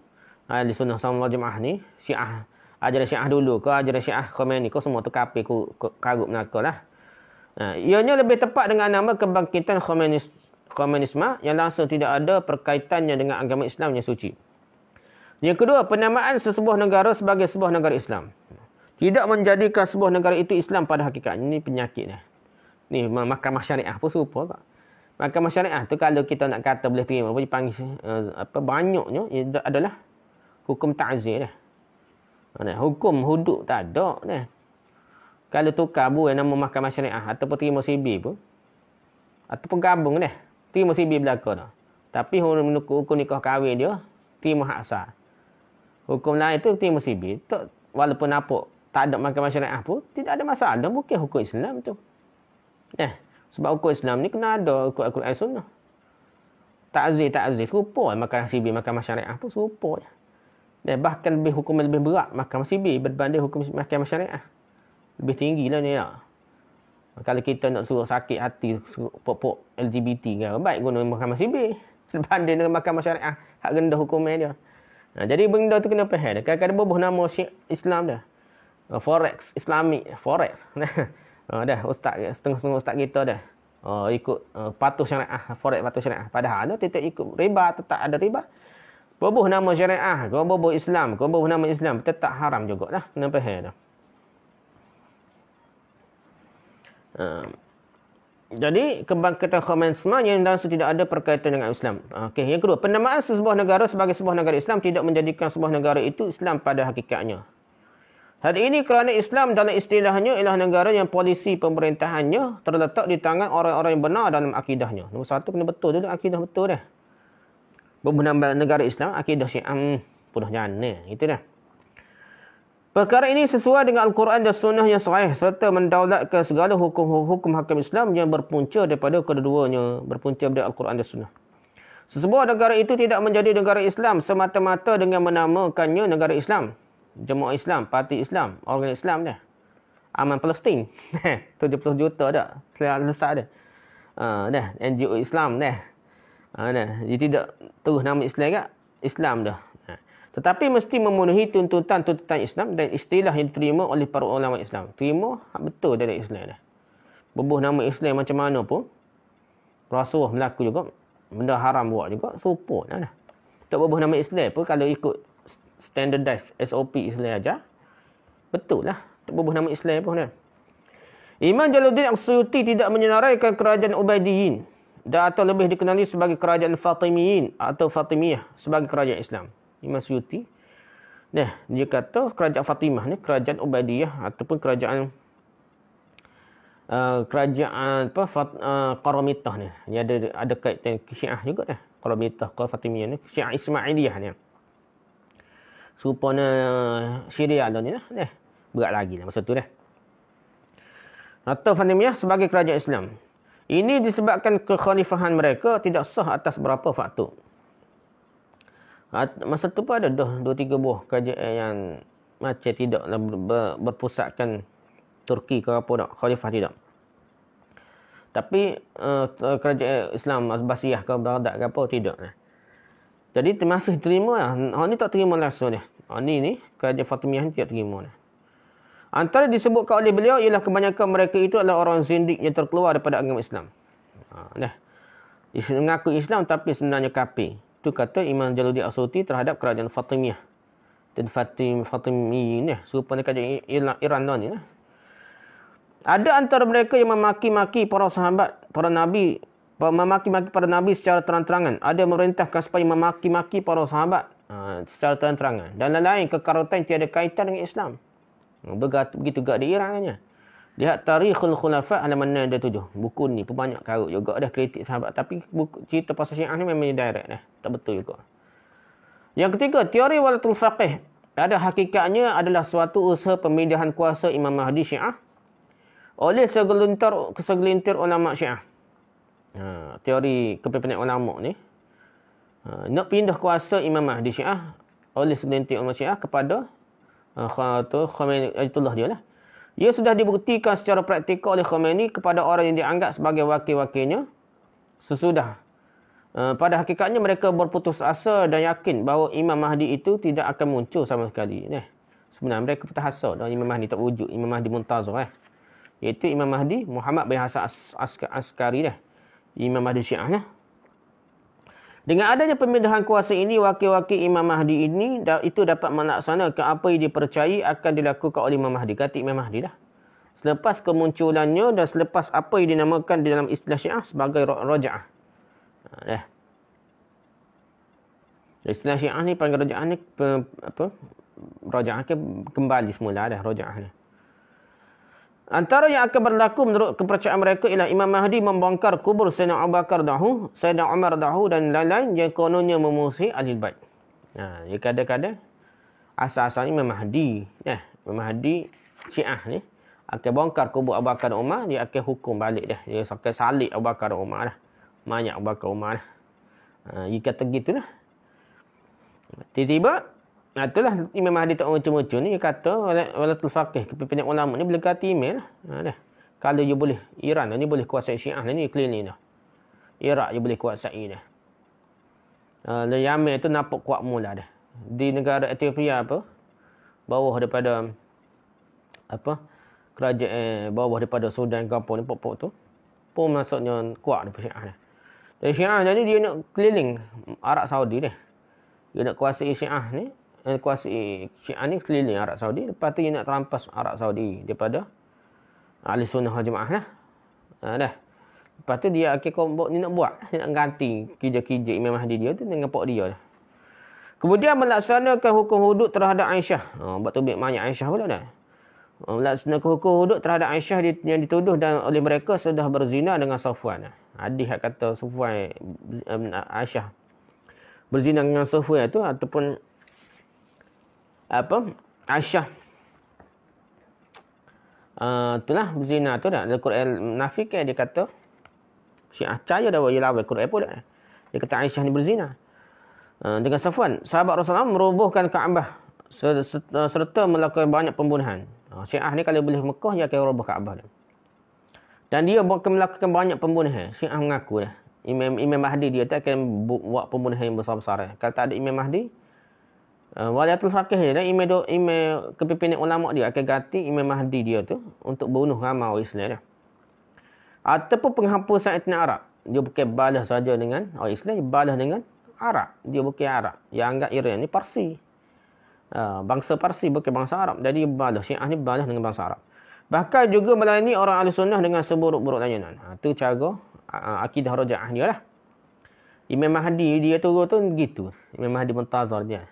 Ahli sunnah sama jemaah ni, syiah ajaran syiah dulu ke ajaran syiah Khomeini ke semua tu kapi ku, karut neraka lah. Ha, ianya lebih tepat dengan nama kebangkitan Khomeinis, Khomeinisme yang langsung tidak ada perkaitannya dengan agama Islam yang suci. Yang kedua, penamaan sesebuah negara sebagai sebuah negara Islam. Tidak menjadikan sebuah negara itu Islam pada hakikatnya. Ini penyakit ni. Mahkamah syariah pun serupa tak? Mahkamah syariah tu kalau kita nak kata boleh terima, boleh panggil uh, apa banyaknya adalah hukum ta'zir lah. Hukum hudud tak ada. Ni. Kalau tukar bu yang nama mahkamah syariah ataupun terima CB pun. Ataupun gabung ni. Terima CB belakang dah. Tapi hukum nikah kahwin dia, terima hak sah. Hukum lain tu terima CB. Tak, walaupun apa tak ada mahkamah syariah pun, tidak ada masalah. Bukan hukum Islam tu. Eh, sebab hukum Islam ni kena ada hukum Al-Quran Sunnah. Ta'zir, ta'zir. Serupa mahkamah CB, mahkamah syariah pun serupa je. Dan bahkan lebih hukum lebih berat mahkamah sibir berbanding hukum mahkamah syariah. Lebih tinggi lah ni ya. Kalau kita nak suruh sakit hati pok-pok LGBT kan, baik guna mahkamah sibir [laughs] berbanding dengan mahkamah syariah hak rendah hukumnya dia. Nah, jadi benda tu kena faham. Kadang-kadang bubuh nama Islam dah. Uh, forex, Islamik, Forex. uh, [laughs] dah, ustaz, setengah-setengah ustaz kita dah. Uh, ikut uh, patuh syariah, Forex patuh syariah. Padahal dia tidak ikut riba, tetap ada riba. Bubuh nama syariah, kau bubuh Islam, kau bubuh nama Islam, tetap haram juga lah. Kena faham dah. Uh, jadi, kebangkitan Khomeini yang langsung tidak ada perkaitan dengan Islam. Okey, yang kedua, penamaan sebuah negara sebagai sebuah negara Islam tidak menjadikan sebuah negara itu Islam pada hakikatnya. Hal ini kerana Islam dalam istilahnya ialah negara yang polisi pemerintahannya terletak di tangan orang-orang yang benar dalam akidahnya. Nombor satu, kena betul dulu akidah betul dah beberapa negara Islam akidah Syiah hmm, pudah jana itu dah Perkara ini sesuai dengan Al-Quran dan Sunnah yang sahih serta mendaulatkan segala hukum-hukum hakim Islam yang berpunca daripada kedua-duanya, berpunca dari Al-Quran dan Sunnah. Sesebuah negara itu tidak menjadi negara Islam semata-mata dengan menamakannya negara Islam. Jemaah Islam, parti Islam, orang Islam dah. Aman Palestin. [laughs] 70 juta dah. Selesai dah. Uh, dah. NGO Islam dah. Ha, nah. Dia tidak terus nama Islam kan? Islam dah. Ha. Tetapi mesti memenuhi tuntutan-tuntutan Islam dan istilah yang diterima oleh para ulama Islam. Terima betul dari Islam dah. Bebuh nama Islam macam mana pun. Rasuah melaku juga. Benda haram buat juga. Support lah. Tak bebuh nama Islam pun kalau ikut standardized SOP Islam aja. Betul lah. Tak bebuh nama Islam pun dah. Imam Jaluddin Al-Suyuti tidak menyenaraikan kerajaan Ubaidiyin dan atau lebih dikenali sebagai kerajaan Fatimiyin atau Fatimiyah sebagai kerajaan Islam. Imam Suyuti. Nah, dia kata kerajaan Fatimah ni kerajaan Ubaidiyah ataupun kerajaan uh, kerajaan apa Fat, uh, Qaramitah ni. Dia ada ada kaitan Syiah juga dah. Qaramitah, Qar Fatimiyah ni Syiah Ismailiyah ni. Supaya uh, Syria lah ni lah. Nah, berat lagi lah masa tu dah. Atau Fatimiyah sebagai kerajaan Islam. Ini disebabkan kekhalifahan mereka tidak sah atas berapa faktor. Masa tu pun ada dah dua tiga buah kerajaan yang macam tidak berpusatkan Turki ke apa tak, khalifah tidak. Tapi uh, kerajaan Islam Abbasiyah ke Baghdad ke apa tidak. Jadi masih terima lah. Hal ni tak terima langsung ni. Hal ni ni kerajaan Fatimiyah ni tidak terima lah. Antara disebutkan oleh beliau ialah kebanyakan mereka itu adalah orang zindik yang terkeluar daripada agama Islam. Ha, dah. Mengaku Islam tapi sebenarnya kafir. Itu kata Imam Jaludi Asuti terhadap kerajaan Fatimiyah. Dan Fatim Fatimi ni, serupa dengan kerajaan Iran, Iran ni. Lah. Ada antara mereka yang memaki-maki para sahabat, para nabi memaki-maki para nabi secara terang-terangan. Ada memerintahkan supaya memaki-maki para sahabat ha, secara terang-terangan. Dan lain-lain kekarutan tiada kaitan dengan Islam. Ha, begitu juga di Iran hanya. Lihat Tarikhul Khulafa halaman 67. Buku ni pun banyak karut juga dah kritik sahabat. Tapi buku, cerita pasal syiah ni memang direct dah. Tak betul juga. Yang ketiga, teori walatul faqih. Ada hakikatnya adalah suatu usaha pemindahan kuasa Imam Mahdi Syiah oleh segelintir, segelintir ulama Syiah. Ha, teori kepimpinan ulama ni. Ha, nak pindah kuasa Imam Mahdi Syiah oleh segelintir ulama Syiah kepada uh, Khomeini, itulah dia lah. Ia sudah dibuktikan secara praktikal oleh Khomeini kepada orang yang dianggap sebagai wakil-wakilnya sesudah. Uh, pada hakikatnya mereka berputus asa dan yakin bahawa Imam Mahdi itu tidak akan muncul sama sekali. Eh. Sebenarnya mereka putus asa dan Imam Mahdi tak wujud. Imam Mahdi Muntazah. Eh. Iaitu Imam Mahdi Muhammad bin Hasan Askari. Eh. Imam Mahdi Syiah. Eh. Dengan adanya pemindahan kuasa ini, wakil-wakil Imam Mahdi ini itu dapat melaksanakan apa yang dipercayai akan dilakukan oleh Imam Mahdi. Kata Imam Mahdi lah. Selepas kemunculannya dan selepas apa yang dinamakan di dalam istilah syiah sebagai roja'ah. Ha, istilah syiah ni panggil roja'ah ni apa? Roja'ah ke kembali semula dah roja'ah ni. Antara yang akan berlaku menurut kepercayaan mereka ialah Imam Mahdi membongkar kubur Sayyidina Abu Bakar dahu, Sayyidina Umar dahu dan lain-lain yang kononnya memusuhi Ahli Bait. Ha, ya kadang-kadang asal-asalnya Imam Mahdi, ya, Imam Mahdi Syiah ni akan bongkar kubur Abu Bakar dan Umar, dia akan hukum balik dah. Dia akan salib Abu Bakar dan Umar dah. Banyak Abu Bakar Umar dah. Ha, dia kata gitulah. Tiba-tiba Nah, itulah Imam Mahdi tak macam-macam ni. Dia kata, walatul faqih, kepimpinan ulama ni boleh kata email lah. Ha, dah. Kalau dia boleh, Iran ni boleh kuasai syiah ni, clean ni dah. Iraq dia boleh kuasai dah. Uh, Yaman tu nampak kuat mula dah. Di negara Ethiopia apa, bawah daripada, apa, kerajaan, eh, bawah daripada Sudan ke apa ni, pok-pok tu, pun maksudnya kuat daripada syiah dah. Dan syiah ni dia nak keliling Arab Saudi dah. Dia nak kuasai syiah ni, yang kuasai Syiah ni keliling Arab Saudi. Lepas tu dia nak terampas Arab Saudi daripada Ahli Sunnah Wal Jemaah lah. Ha, dah. Lepas tu dia akhir kompok ni nak buat. Dia nak ganti kerja-kerja Imam Mahdi dia tu dengan pok dia lah. Kemudian melaksanakan hukum hudud terhadap Aisyah. Ha, buat tu banyak Aisyah pula dah. Ha, melaksanakan hukum hudud terhadap Aisyah yang dituduh dan oleh mereka sudah berzina dengan Safwan. Hadis kata Safwan Aisyah berzina dengan Safwan tu ataupun apa? Aisyah. Uh, itulah berzina tu dah. Dalam Quran nafik dia kata Syiah percaya dah ia lawan Quran pun dah. dia kata Aisyah ni berzina. Uh, dengan Safwan sahabat Rasulullah merobohkan Kaabah. Serta melakukan banyak pembunuhan. Uh, Syiah ni kalau boleh Mekah dia akan roboh Kaabah dah. dan dia akan melakukan banyak pembunuhan. Syiah mengaku dah Imam Imam Mahdi dia tak akan buat pembunuhan yang besar-besar. Kalau tak ada Imam Mahdi, Uh, waliatul faqih dia, email, email kepimpinan ulama dia akan ganti Imam Mahdi dia tu untuk bunuh ramai orang Islam dia. Ataupun penghapusan etnik Arab. Dia bukan balas saja dengan orang Islam, dia balas dengan Arab. Dia bukan Arab. Yang anggap Iran ni Parsi. Uh, bangsa Parsi bukan bangsa Arab. Jadi balas. Syiah ni balas dengan bangsa Arab. Bahkan juga melayani orang ahli sunnah dengan seburuk-buruk layanan. Ha, itu cara uh, akidah roja'ah dia lah. Imam Mahdi dia tu tu gitu. Imam Mahdi Muntazar dia.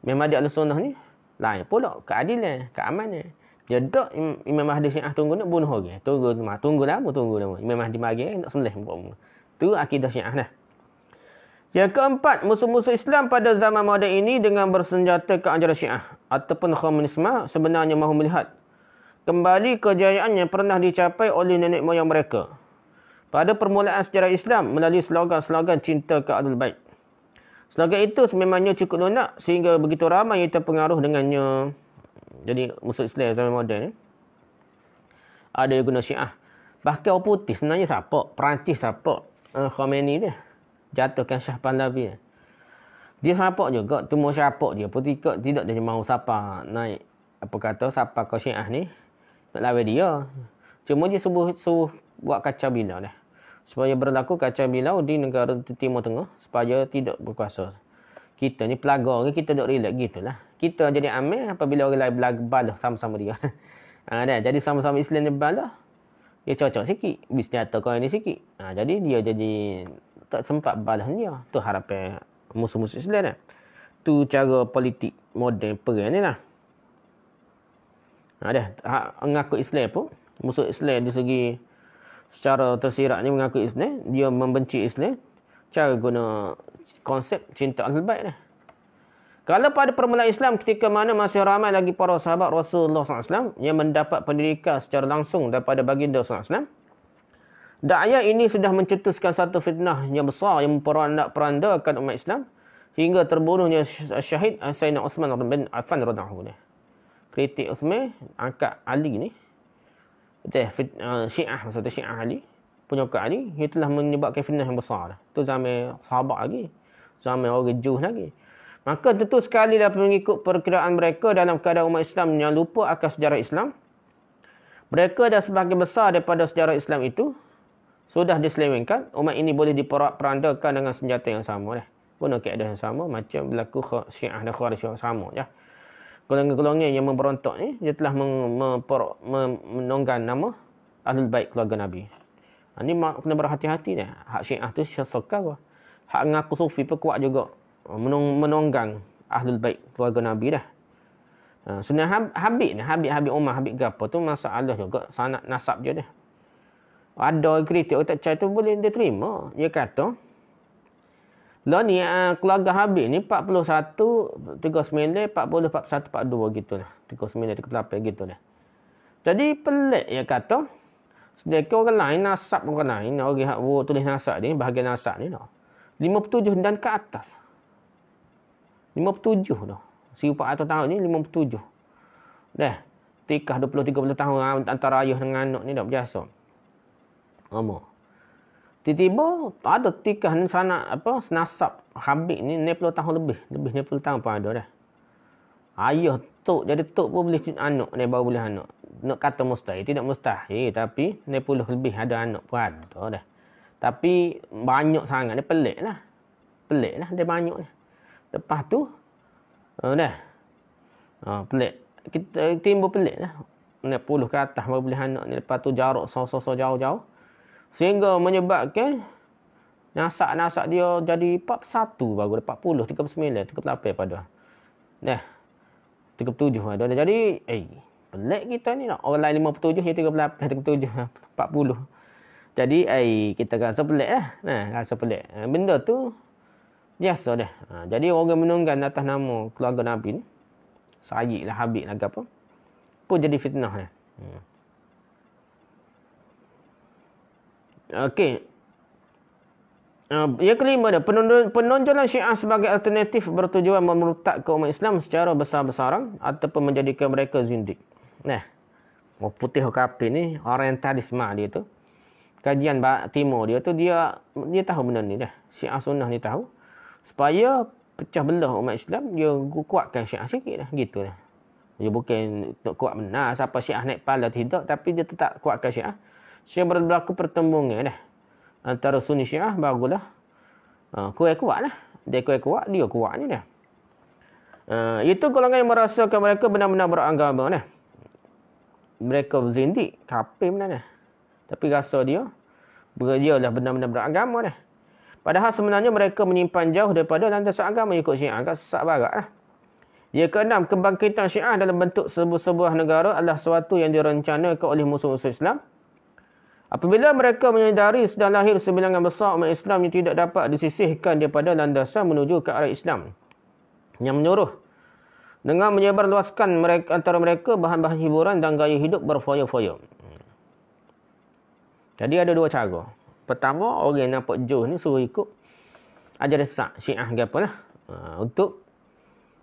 Memang dia ahli sunnah ni lain pula keadilan, keamanan. Dia dok Imam Mahdi Syiah tunggu nak bunuh orang. Tunggu tunggu lama, tunggu lama. Imam Mahdi mari nak sembelih Tu akidah Syiah lah. Yang keempat, musuh-musuh Islam pada zaman moden ini dengan bersenjata ke ajaran Syiah ataupun Khomainisme sebenarnya mahu melihat kembali kejayaan yang pernah dicapai oleh nenek moyang mereka. Pada permulaan sejarah Islam melalui slogan-slogan cinta ke Adul Bait. Slogan itu sememangnya cukup lunak sehingga begitu ramai yang terpengaruh dengannya. Jadi musuh Islam zaman moden ni. Ada yang guna syiah. Bahkan orang putih sebenarnya siapa? Perancis siapa? Uh, Khomeini dia. Jatuhkan Syah Pahlavi dia. Dia siapa juga. Temu siapa dia. Putih tidak dia mahu siapa naik. Apa kata siapa kau syiah ni. Nak lawan dia. Cuma dia subuh, subuh buat kacau bila dah supaya berlaku kacau bilau di negara Timur Tengah supaya tidak berkuasa. Kita ni pelaga ke kita duk relax gitulah. Kita jadi amil apabila orang lain balah sama-sama dia. [laughs] ha, dah, jadi sama-sama Islam ni balah. Dia cocok sikit. Beli senjata kau ini sikit. Ha, jadi dia jadi tak sempat balas dia. Tu harapan musuh-musuh Islam lah. Tu cara politik moden perang ni lah. Ha, dah. Ha, ngaku Islam pun. Musuh Islam di segi secara tersirat ni mengaku Islam. Dia membenci Islam. Cara guna konsep cinta Ahlul Baik lah. Kalau pada permulaan Islam ketika mana masih ramai lagi para sahabat Rasulullah SAW yang mendapat pendidikan secara langsung daripada baginda SAW. Da'ayah ini sudah mencetuskan satu fitnah yang besar yang memperandakan umat Islam hingga terbunuhnya syahid Sayyidina Uthman bin Affan radhiyallahu anhu. Kritik Uthman angkat Ali ni. Betul uh, Syiah maksudnya Syiah Ali penyokong Ali ia telah menyebabkan fitnah yang besar. Itu zaman sahabat lagi. Zaman orang Juh lagi. Maka tentu sekali lah mengikut perkiraan mereka dalam keadaan umat Islam yang lupa akan sejarah Islam. Mereka dah sebahagian besar daripada sejarah Islam itu sudah diselewengkan. Umat ini boleh diperandakan dengan senjata yang sama. Dah. Guna keadaan yang sama macam berlaku syiah dan khawarij yang sama. Ya. Golongan-golongan yang memberontak ni, dia telah menonggan nama Ahlul Baik keluarga Nabi. Ha, kena berhati-hati ni. Hak syiah tu syasakar. Hak ngaku sufi pun kuat juga menonggang ahlul baik keluarga Nabi dah. Ha, sebenarnya Habib ni, Habib, Habib Umar, Habib Gapa tu masalah juga sanat nasab je dah. Ada kritik orang tak tu boleh dia terima. Dia kata, lah ni uh, keluarga Habib ni 41, 39, 40, 41, 42 gitu lah. 39, 38 gitu lah. Jadi pelik dia kata, sedekah orang lain, nasab orang lain, orang yang tulis nasab ni, bahagian nasab ni lah. 57 dan ke atas. 57 dah. 1400 tahun ni 57. Dah. Tikah 20-30 tahun antara ayah dengan anak ni dah biasa. Lama. Tiba-tiba ada tikah ni sana apa senasab Habib ni 60 tahun lebih. Lebih 60 tahun pun ada dah. Ayah tok jadi tok pun boleh anak ni baru boleh anak. Nak kata mustahil, tidak mustahil tapi 60 lebih ada anak pun ada dah. Tapi banyak sangat ni pelik lah. Pelik lah dia banyak ni. Lepas tu, uh, dah. Uh, pelik. Kita timbul pelik lah. Nak puluh ke atas baru boleh anak ni. Lepas tu jarak so-so-so jauh-jauh. Sehingga menyebabkan nasak-nasak dia jadi 41 baru. 40, 39, 38 pada. Dah. 37 ada. Jadi, eh, pelik kita ni nak. Orang lain 57, dia 38, 37, 40. Jadi, eh, kita rasa pelik lah. Nah, rasa pelik. Benda tu, Biasa dah. Ha, jadi orang menunggan atas nama keluarga Nabi ni. Sayyid lah, Habib lah apa. Pun jadi fitnah dah. Hmm. Okey. Uh, yang kelima dia, penonjolan syiah sebagai alternatif bertujuan ke umat Islam secara besar-besaran ataupun menjadikan mereka zindik. Nah, orang putih kapir ni, orientalisme dia tu. Kajian timur dia tu, dia dia tahu benda ni dah. Syiah sunnah ni tahu supaya pecah belah umat Islam dia kuatkan syiah sikit lah gitu lah dia bukan untuk kuat benar siapa syiah naik pala tidak tapi dia tetap kuatkan syiah sehingga berlaku pertembungan dah antara sunni syiah barulah uh, kuat kuat lah dia kuat kuat dia kuatnya dah uh, itu golongan yang merasakan mereka benar-benar beragama dah mereka zindik kafir benar dah tapi rasa dia dia lah benar-benar beragama dah Padahal sebenarnya mereka menyimpan jauh daripada landasan agama ikut syiah. Agak sesak barat lah. Yang keenam, kebangkitan syiah dalam bentuk sebuah-sebuah negara adalah sesuatu yang direncanakan oleh musuh-musuh Islam. Apabila mereka menyedari sudah lahir sebilangan besar umat Islam yang tidak dapat disisihkan daripada landasan menuju ke arah Islam. Yang menyuruh dengan menyebarluaskan mereka, antara mereka bahan-bahan hiburan dan gaya hidup berfoya-foya. Jadi ada dua cara. Pertama, orang yang nampak jauh ni suruh ikut ajaran sesat, syiah ke apalah. Ha, untuk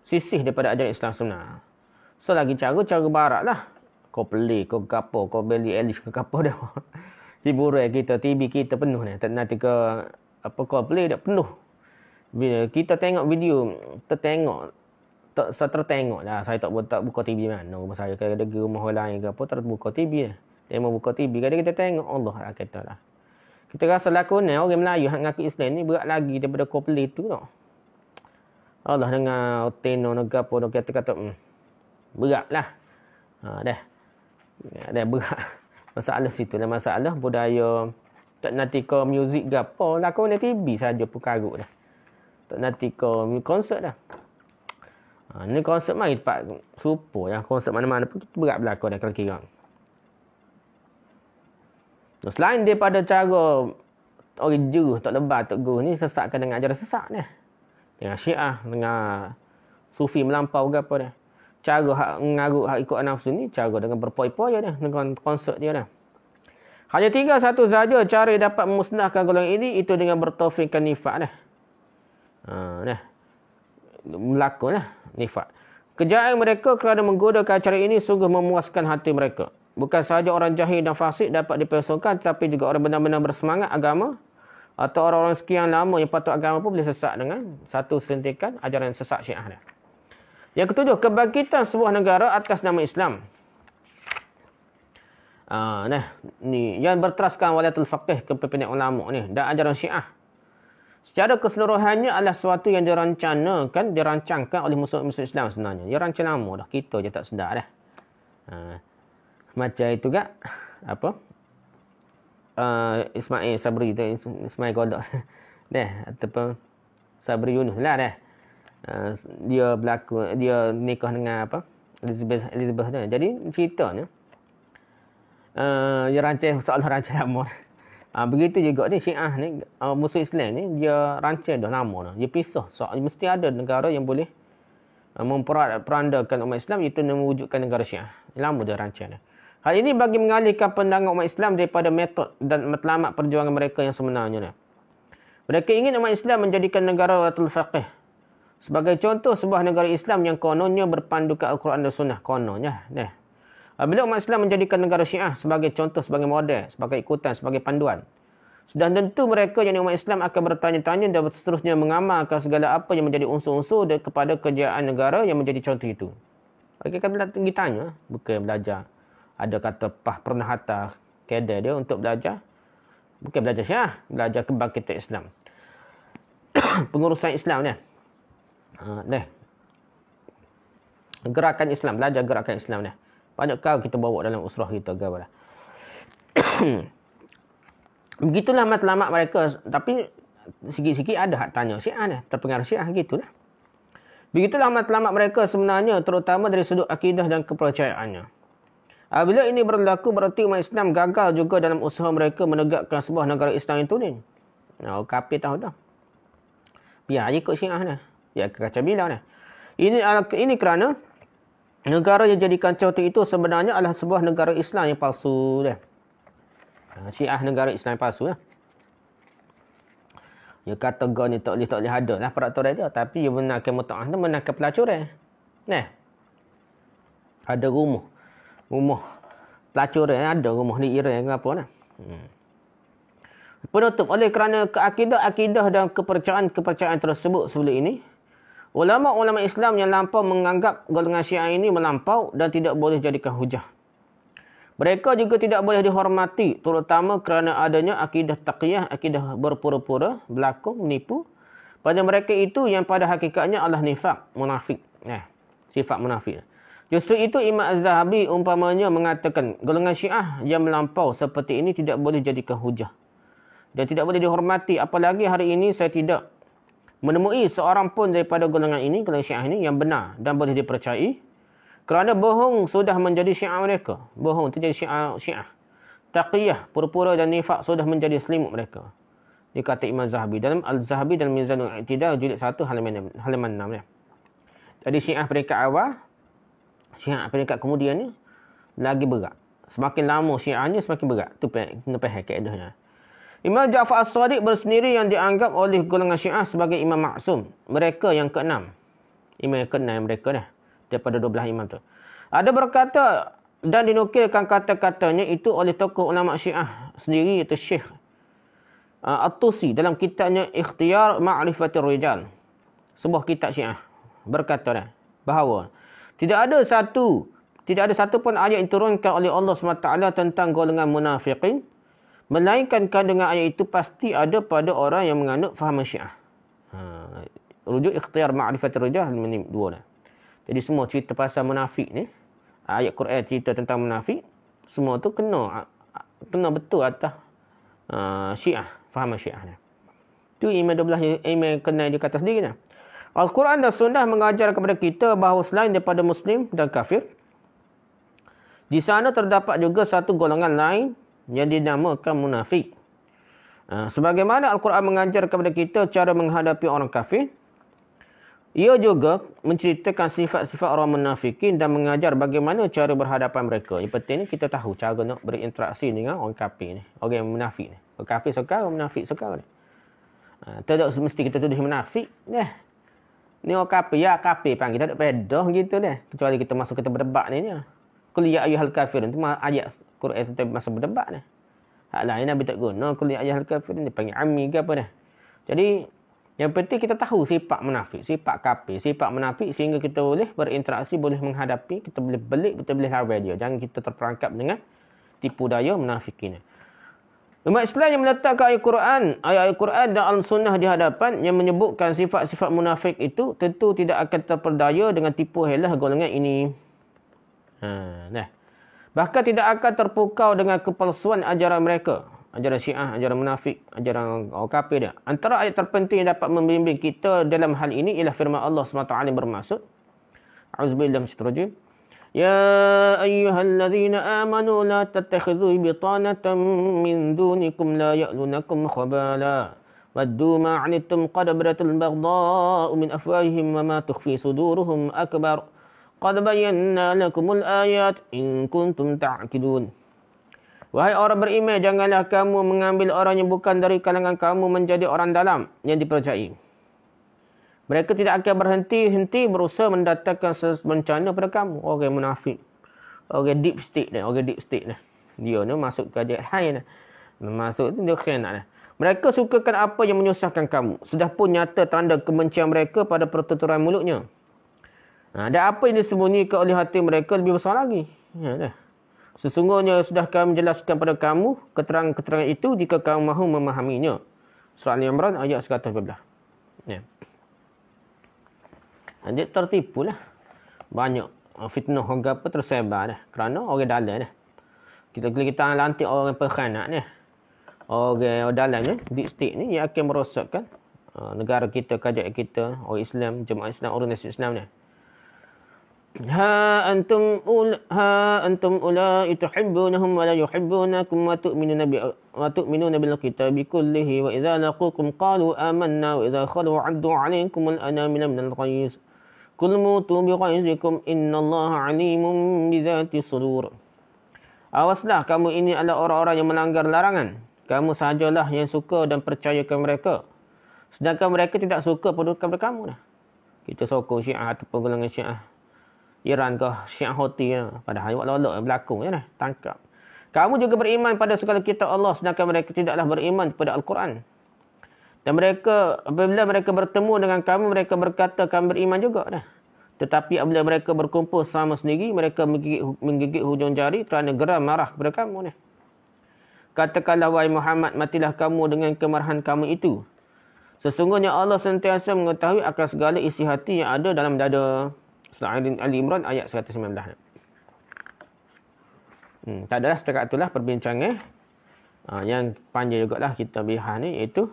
sisih daripada ajaran Islam sebenar. So, lagi cara, cara barat lah. Kau beli, kau gapo, kau beli Elish ke gapo dah. [laughs] Hiburan kita, TV kita penuh ni. Nanti ke, apa kau beli dah penuh. Bila kita tengok video, tertengok. Tak saya tertengok lah. Saya tak, tak buka TV mana. Rumah saya ke rumah orang lain ke apa, tak buka TV lah. Dia mau buka TV. Kadang kita tengok, Allah lah kata lah. Kita rasa lakonan orang Melayu yang ngaku Islam ni berat lagi daripada Coldplay tu tau. Allah dengan Oteno negara pun kata kata hmm, berat lah. Ha, dah. Ya, dah berat. Masalah situ lah. Masalah budaya tak nanti kau muzik ke apa. Lah kau ni TV saja pun karut dah. Tak nanti kau konsert dah. Ha, ni konsert mai tempat super ya. Konsert mana-mana pun berat belakang dah kalau kira. Selain daripada cara orang jeruh tak lebar tak guruh ni sesatkan dengan ajaran sesak ni. Dengan syiah, dengan sufi melampau ke apa dia. Cara hak ngarut hak ikut nafsu ni, cara dengan berpoi-poi dia, dengan konsert dia dah. Hanya tiga satu saja cara dapat memusnahkan golongan ini, itu dengan bertaufikkan nifak dah. Ha, dah. Melakon lah, nifak. Kejayaan mereka kerana menggunakan cara ini sungguh memuaskan hati mereka. Bukan sahaja orang jahil dan fasik dapat dipersongkan, tetapi juga orang benar-benar bersemangat agama atau orang-orang sekian lama yang patut agama pun boleh sesak dengan satu sentikan ajaran sesak syiah dia. Yang ketujuh, kebangkitan sebuah negara atas nama Islam. Ah, nah, ni yang berteraskan walatul faqih kepimpinan ulama ni dan ajaran syiah. Secara keseluruhannya adalah sesuatu yang dirancangkan, dirancangkan oleh musuh-musuh Islam sebenarnya. Dia rancang lama dah. Kita je tak sedar dah. Ha. Macam itu kak. Apa? uh, Ismail Sabri tu Ismail Godok [laughs] deh ataupun Sabri Yunus lah deh uh, dia berlaku dia nikah dengan apa? Elizabeth Elizabeth tu jadi ceritanya uh, dia rancang [laughs] soalan rancang lama uh, begitu juga ni Syiah ni uh, musuh Islam ni dia rancang dah lama dah dia pisah. Soal mesti ada negara yang boleh uh, memperandakan umat Islam itu mewujudkan negara Syiah. Lama dia rancang dah Hal ini bagi mengalihkan pandangan umat Islam daripada metod dan matlamat perjuangan mereka yang sebenarnya. Mereka ingin umat Islam menjadikan negara Watul Faqih. Sebagai contoh sebuah negara Islam yang kononnya berpandukan Al-Quran dan Sunnah. Kononnya. Nah. Bila umat Islam menjadikan negara Syiah sebagai contoh, sebagai model, sebagai ikutan, sebagai panduan. Sudah tentu mereka yang umat Islam akan bertanya-tanya dan seterusnya mengamalkan segala apa yang menjadi unsur-unsur kepada kejayaan negara yang menjadi contoh itu. Mereka akan tanya, bukan belajar ada kata pah pernah hantar kedai dia untuk belajar bukan belajar syiah belajar kebangkitan Islam [coughs] pengurusan Islam ni ha deh gerakan Islam belajar gerakan Islam ni banyak kau kita bawa dalam usrah kita gawalah [coughs] begitulah matlamat mereka tapi sikit-sikit ada hak tanya syiah ni terpengaruh syiah gitulah begitulah matlamat mereka sebenarnya terutama dari sudut akidah dan kepercayaannya Apabila ini berlaku berarti umat Islam gagal juga dalam usaha mereka menegakkan sebuah negara Islam itu ni. Nah, kafir tahu dah. Biar ikut syiah ni. Ya kacau bila ni. Ini ini kerana negara yang jadikan contoh itu sebenarnya adalah sebuah negara Islam yang palsu dia. Syiah negara Islam yang palsu lah. Ya kata gau ni tak boleh tak boleh ada lah peraturan dia. Tapi dia benarkan muta'ah tu benarkan pelacuran. Nah. Ada rumah rumah pelacur yang ada rumah ni ira yang apa nah. Hmm. Penutup oleh kerana keakidah-akidah dan kepercayaan-kepercayaan tersebut sebelum ini, ulama-ulama Islam yang lampau menganggap golongan Syiah ini melampau dan tidak boleh jadikan hujah. Mereka juga tidak boleh dihormati terutama kerana adanya akidah taqiyah, akidah berpura-pura, berlaku, menipu. Pada mereka itu yang pada hakikatnya adalah nifak, munafik. Eh, sifat munafik. Justru itu Imam Az-Zahabi umpamanya mengatakan golongan syiah yang melampau seperti ini tidak boleh jadikan hujah. Dan tidak boleh dihormati. Apalagi hari ini saya tidak menemui seorang pun daripada golongan ini, golongan syiah ini yang benar dan boleh dipercayai. Kerana bohong sudah menjadi syiah mereka. Bohong itu jadi syiah. syiah. Taqiyah, pura-pura dan nifak sudah menjadi selimut mereka. Dia kata Imam Zahabi. Dalam Al-Zahabi dan Mizanul Iqtidal jilid 1 halaman, halaman 6. Ya. Jadi syiah peringkat awal syiah peringkat kemudiannya lagi berat. Semakin lama syiahnya semakin berat. Itu kena faham keadanya. Imam Ja'far As-Sadiq bersendiri yang dianggap oleh golongan syiah sebagai imam maksum. Mereka yang keenam. Imam yang keenam mereka dah. Daripada 12 imam tu. Ada berkata dan dinukilkan kata-katanya itu oleh tokoh ulama syiah sendiri iaitu Syekh uh, At-Tusi dalam kitabnya Ikhtiyar Ma'rifatul Rijal. Sebuah kitab syiah. Berkata dah. Bahawa tidak ada satu tidak ada satu pun ayat yang turunkan oleh Allah SWT tentang golongan munafiqin melainkan dengan ayat itu pasti ada pada orang yang menganut faham syiah. Ha, rujuk ikhtiar ma'rifatul rijal ini dua dah. Jadi semua cerita pasal munafik ni ayat Quran cerita tentang munafik semua tu kena kena betul atas uh, syiah. Faham syiah ni. Itu email 12 email kena dia kata sendiri ni. Al-Quran dan Sunnah mengajar kepada kita bahawa selain daripada Muslim dan kafir, di sana terdapat juga satu golongan lain yang dinamakan munafik. Uh, sebagaimana Al-Quran mengajar kepada kita cara menghadapi orang kafir, ia juga menceritakan sifat-sifat orang munafikin dan mengajar bagaimana cara berhadapan mereka. Yang penting ni kita tahu cara nak berinteraksi dengan orang kafir ni. Orang yang munafik ni. Orang kafir suka, orang munafik suka ni. Ha, tidak mesti kita tuduh munafik. Ni, ni orang kafir. Ya kafir kita tak pedah gitu ni. Kecuali kita masuk kita berdebat ni. ni. Kuliah ayuhal kafir. Itu ayat Quran itu masa berdebat ni. Hak lain Nabi tak guna. Kuliah ayuhal kafir ni. Panggil ami ke apa ni. Jadi yang penting kita tahu sifat munafik, sifat kafir, sifat munafik sehingga kita boleh berinteraksi, boleh menghadapi, kita boleh belik, kita boleh lawan dia. Jangan kita terperangkap dengan tipu daya munafik ini. Umat Islam yang meletakkan ayat Quran, ayat-ayat Quran dan Al-Sunnah di hadapan yang menyebutkan sifat-sifat munafik itu tentu tidak akan terperdaya dengan tipu helah golongan ini. Ha, nah. Bahkan tidak akan terpukau dengan kepalsuan ajaran mereka ajaran syiah, ajaran munafik, ajaran orang kafir dia. Antara ayat terpenting yang dapat membimbing kita dalam hal ini ialah firman Allah SWT yang bermaksud. A'udzubillah minasyaitanir Ya ayyuhalladzina amanu la tattakhidhu bitanatan min dunikum la ya'lunakum khabala. Waddu ma 'anittum qad baratul baghdha'u min afwahihim wa ma tukhfi suduruhum akbar. Qad bayyana lakumul ayat in kuntum ta'qilun. Wahai orang beriman, janganlah kamu mengambil orang yang bukan dari kalangan kamu menjadi orang dalam yang dipercayai. Mereka tidak akan berhenti-henti berusaha mendatangkan bencana pada kamu. Orang munafik. Orang deep state ni. Orang deep state ni. Dia ni masuk ke ajak lain. Masuk tu dia kena. Mereka sukakan apa yang menyusahkan kamu. Sudah pun nyata tanda kebencian mereka pada pertuturan mulutnya. Ha, dan apa yang disembunyikan oleh hati mereka lebih besar lagi. Ya, dah. Sesungguhnya sudah kami menjelaskan pada kamu keterangan-keterangan itu jika kamu mahu memahaminya. Surah Al-Imran ayat 112. Ya. Dia tertipu lah. Banyak fitnah orang apa tersebar dah. Kerana orang dalam dah. Kita kena kita lantik orang pekhanat ni. Orang dalam ni, deep state ni, yang akan merosakkan uh, negara kita, kajak kita, orang Islam, jemaah Islam, organisasi Islam ni. Ha antum ul ha antum ulai tuhibbunahum wa la yuhibbunakum wa tu'minuna bi wa tu'minuna bil kitabi kullihi wa idza laqukum qalu amanna wa idza khalu 'addu 'alaykum al anamil min al ghayz. Kul mutu bi ghayzikum innallaha 'alimun bi dhati sudur. Awaslah kamu ini adalah orang-orang yang melanggar larangan. Kamu sajalah yang suka dan percaya kepada mereka. Sedangkan mereka tidak suka kepada kamu dah. Kita sokong syiah ataupun golongan syiah Iran ke Syiah Houthi ya. Padahal awak lolok berlaku ya. Tangkap. Kamu juga beriman pada segala kitab Allah sedangkan mereka tidaklah beriman kepada Al-Quran. Dan mereka apabila mereka bertemu dengan kamu mereka berkata kami beriman juga dah. Tetapi apabila mereka berkumpul sama sendiri mereka menggigit, menggigit hujung jari kerana geram marah kepada kamu ni. Katakanlah wahai Muhammad matilah kamu dengan kemarahan kamu itu. Sesungguhnya Allah sentiasa mengetahui akan segala isi hati yang ada dalam dada. Surah Ali Imran ayat 119. Hmm, tak adalah setakat itulah perbincangan uh, yang panjang juga lah kita bihan ni iaitu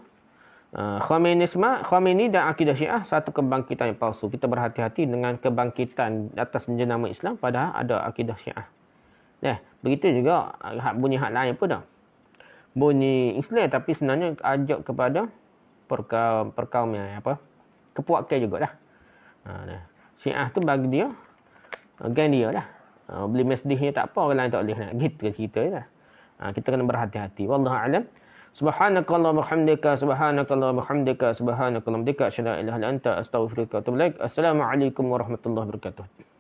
uh, Khomeinisme, Khomeini dan akidah Syiah satu kebangkitan yang palsu. Kita berhati-hati dengan kebangkitan atas jenama Islam padahal ada akidah Syiah. Nah, begitu juga hak bunyi hak lain pun dah. Bunyi Islam tapi sebenarnya ajak kepada perkaum perkaum yang apa? Kepuakan jugalah. Ha, nah. Syiah tu bagi dia Gan dia lah. Uh, Beli mesdih ni tak apa Orang lain tak boleh nak. Gitu cerita lah uh, Kita kena berhati-hati. Wallahu'alam Subhanakallah bihamdika subhanakallah bihamdika subhanakallah bihamdika asyhadu an la ilaha illa anta astaghfiruka wa atubu ilaik. Assalamualaikum warahmatullahi wabarakatuh.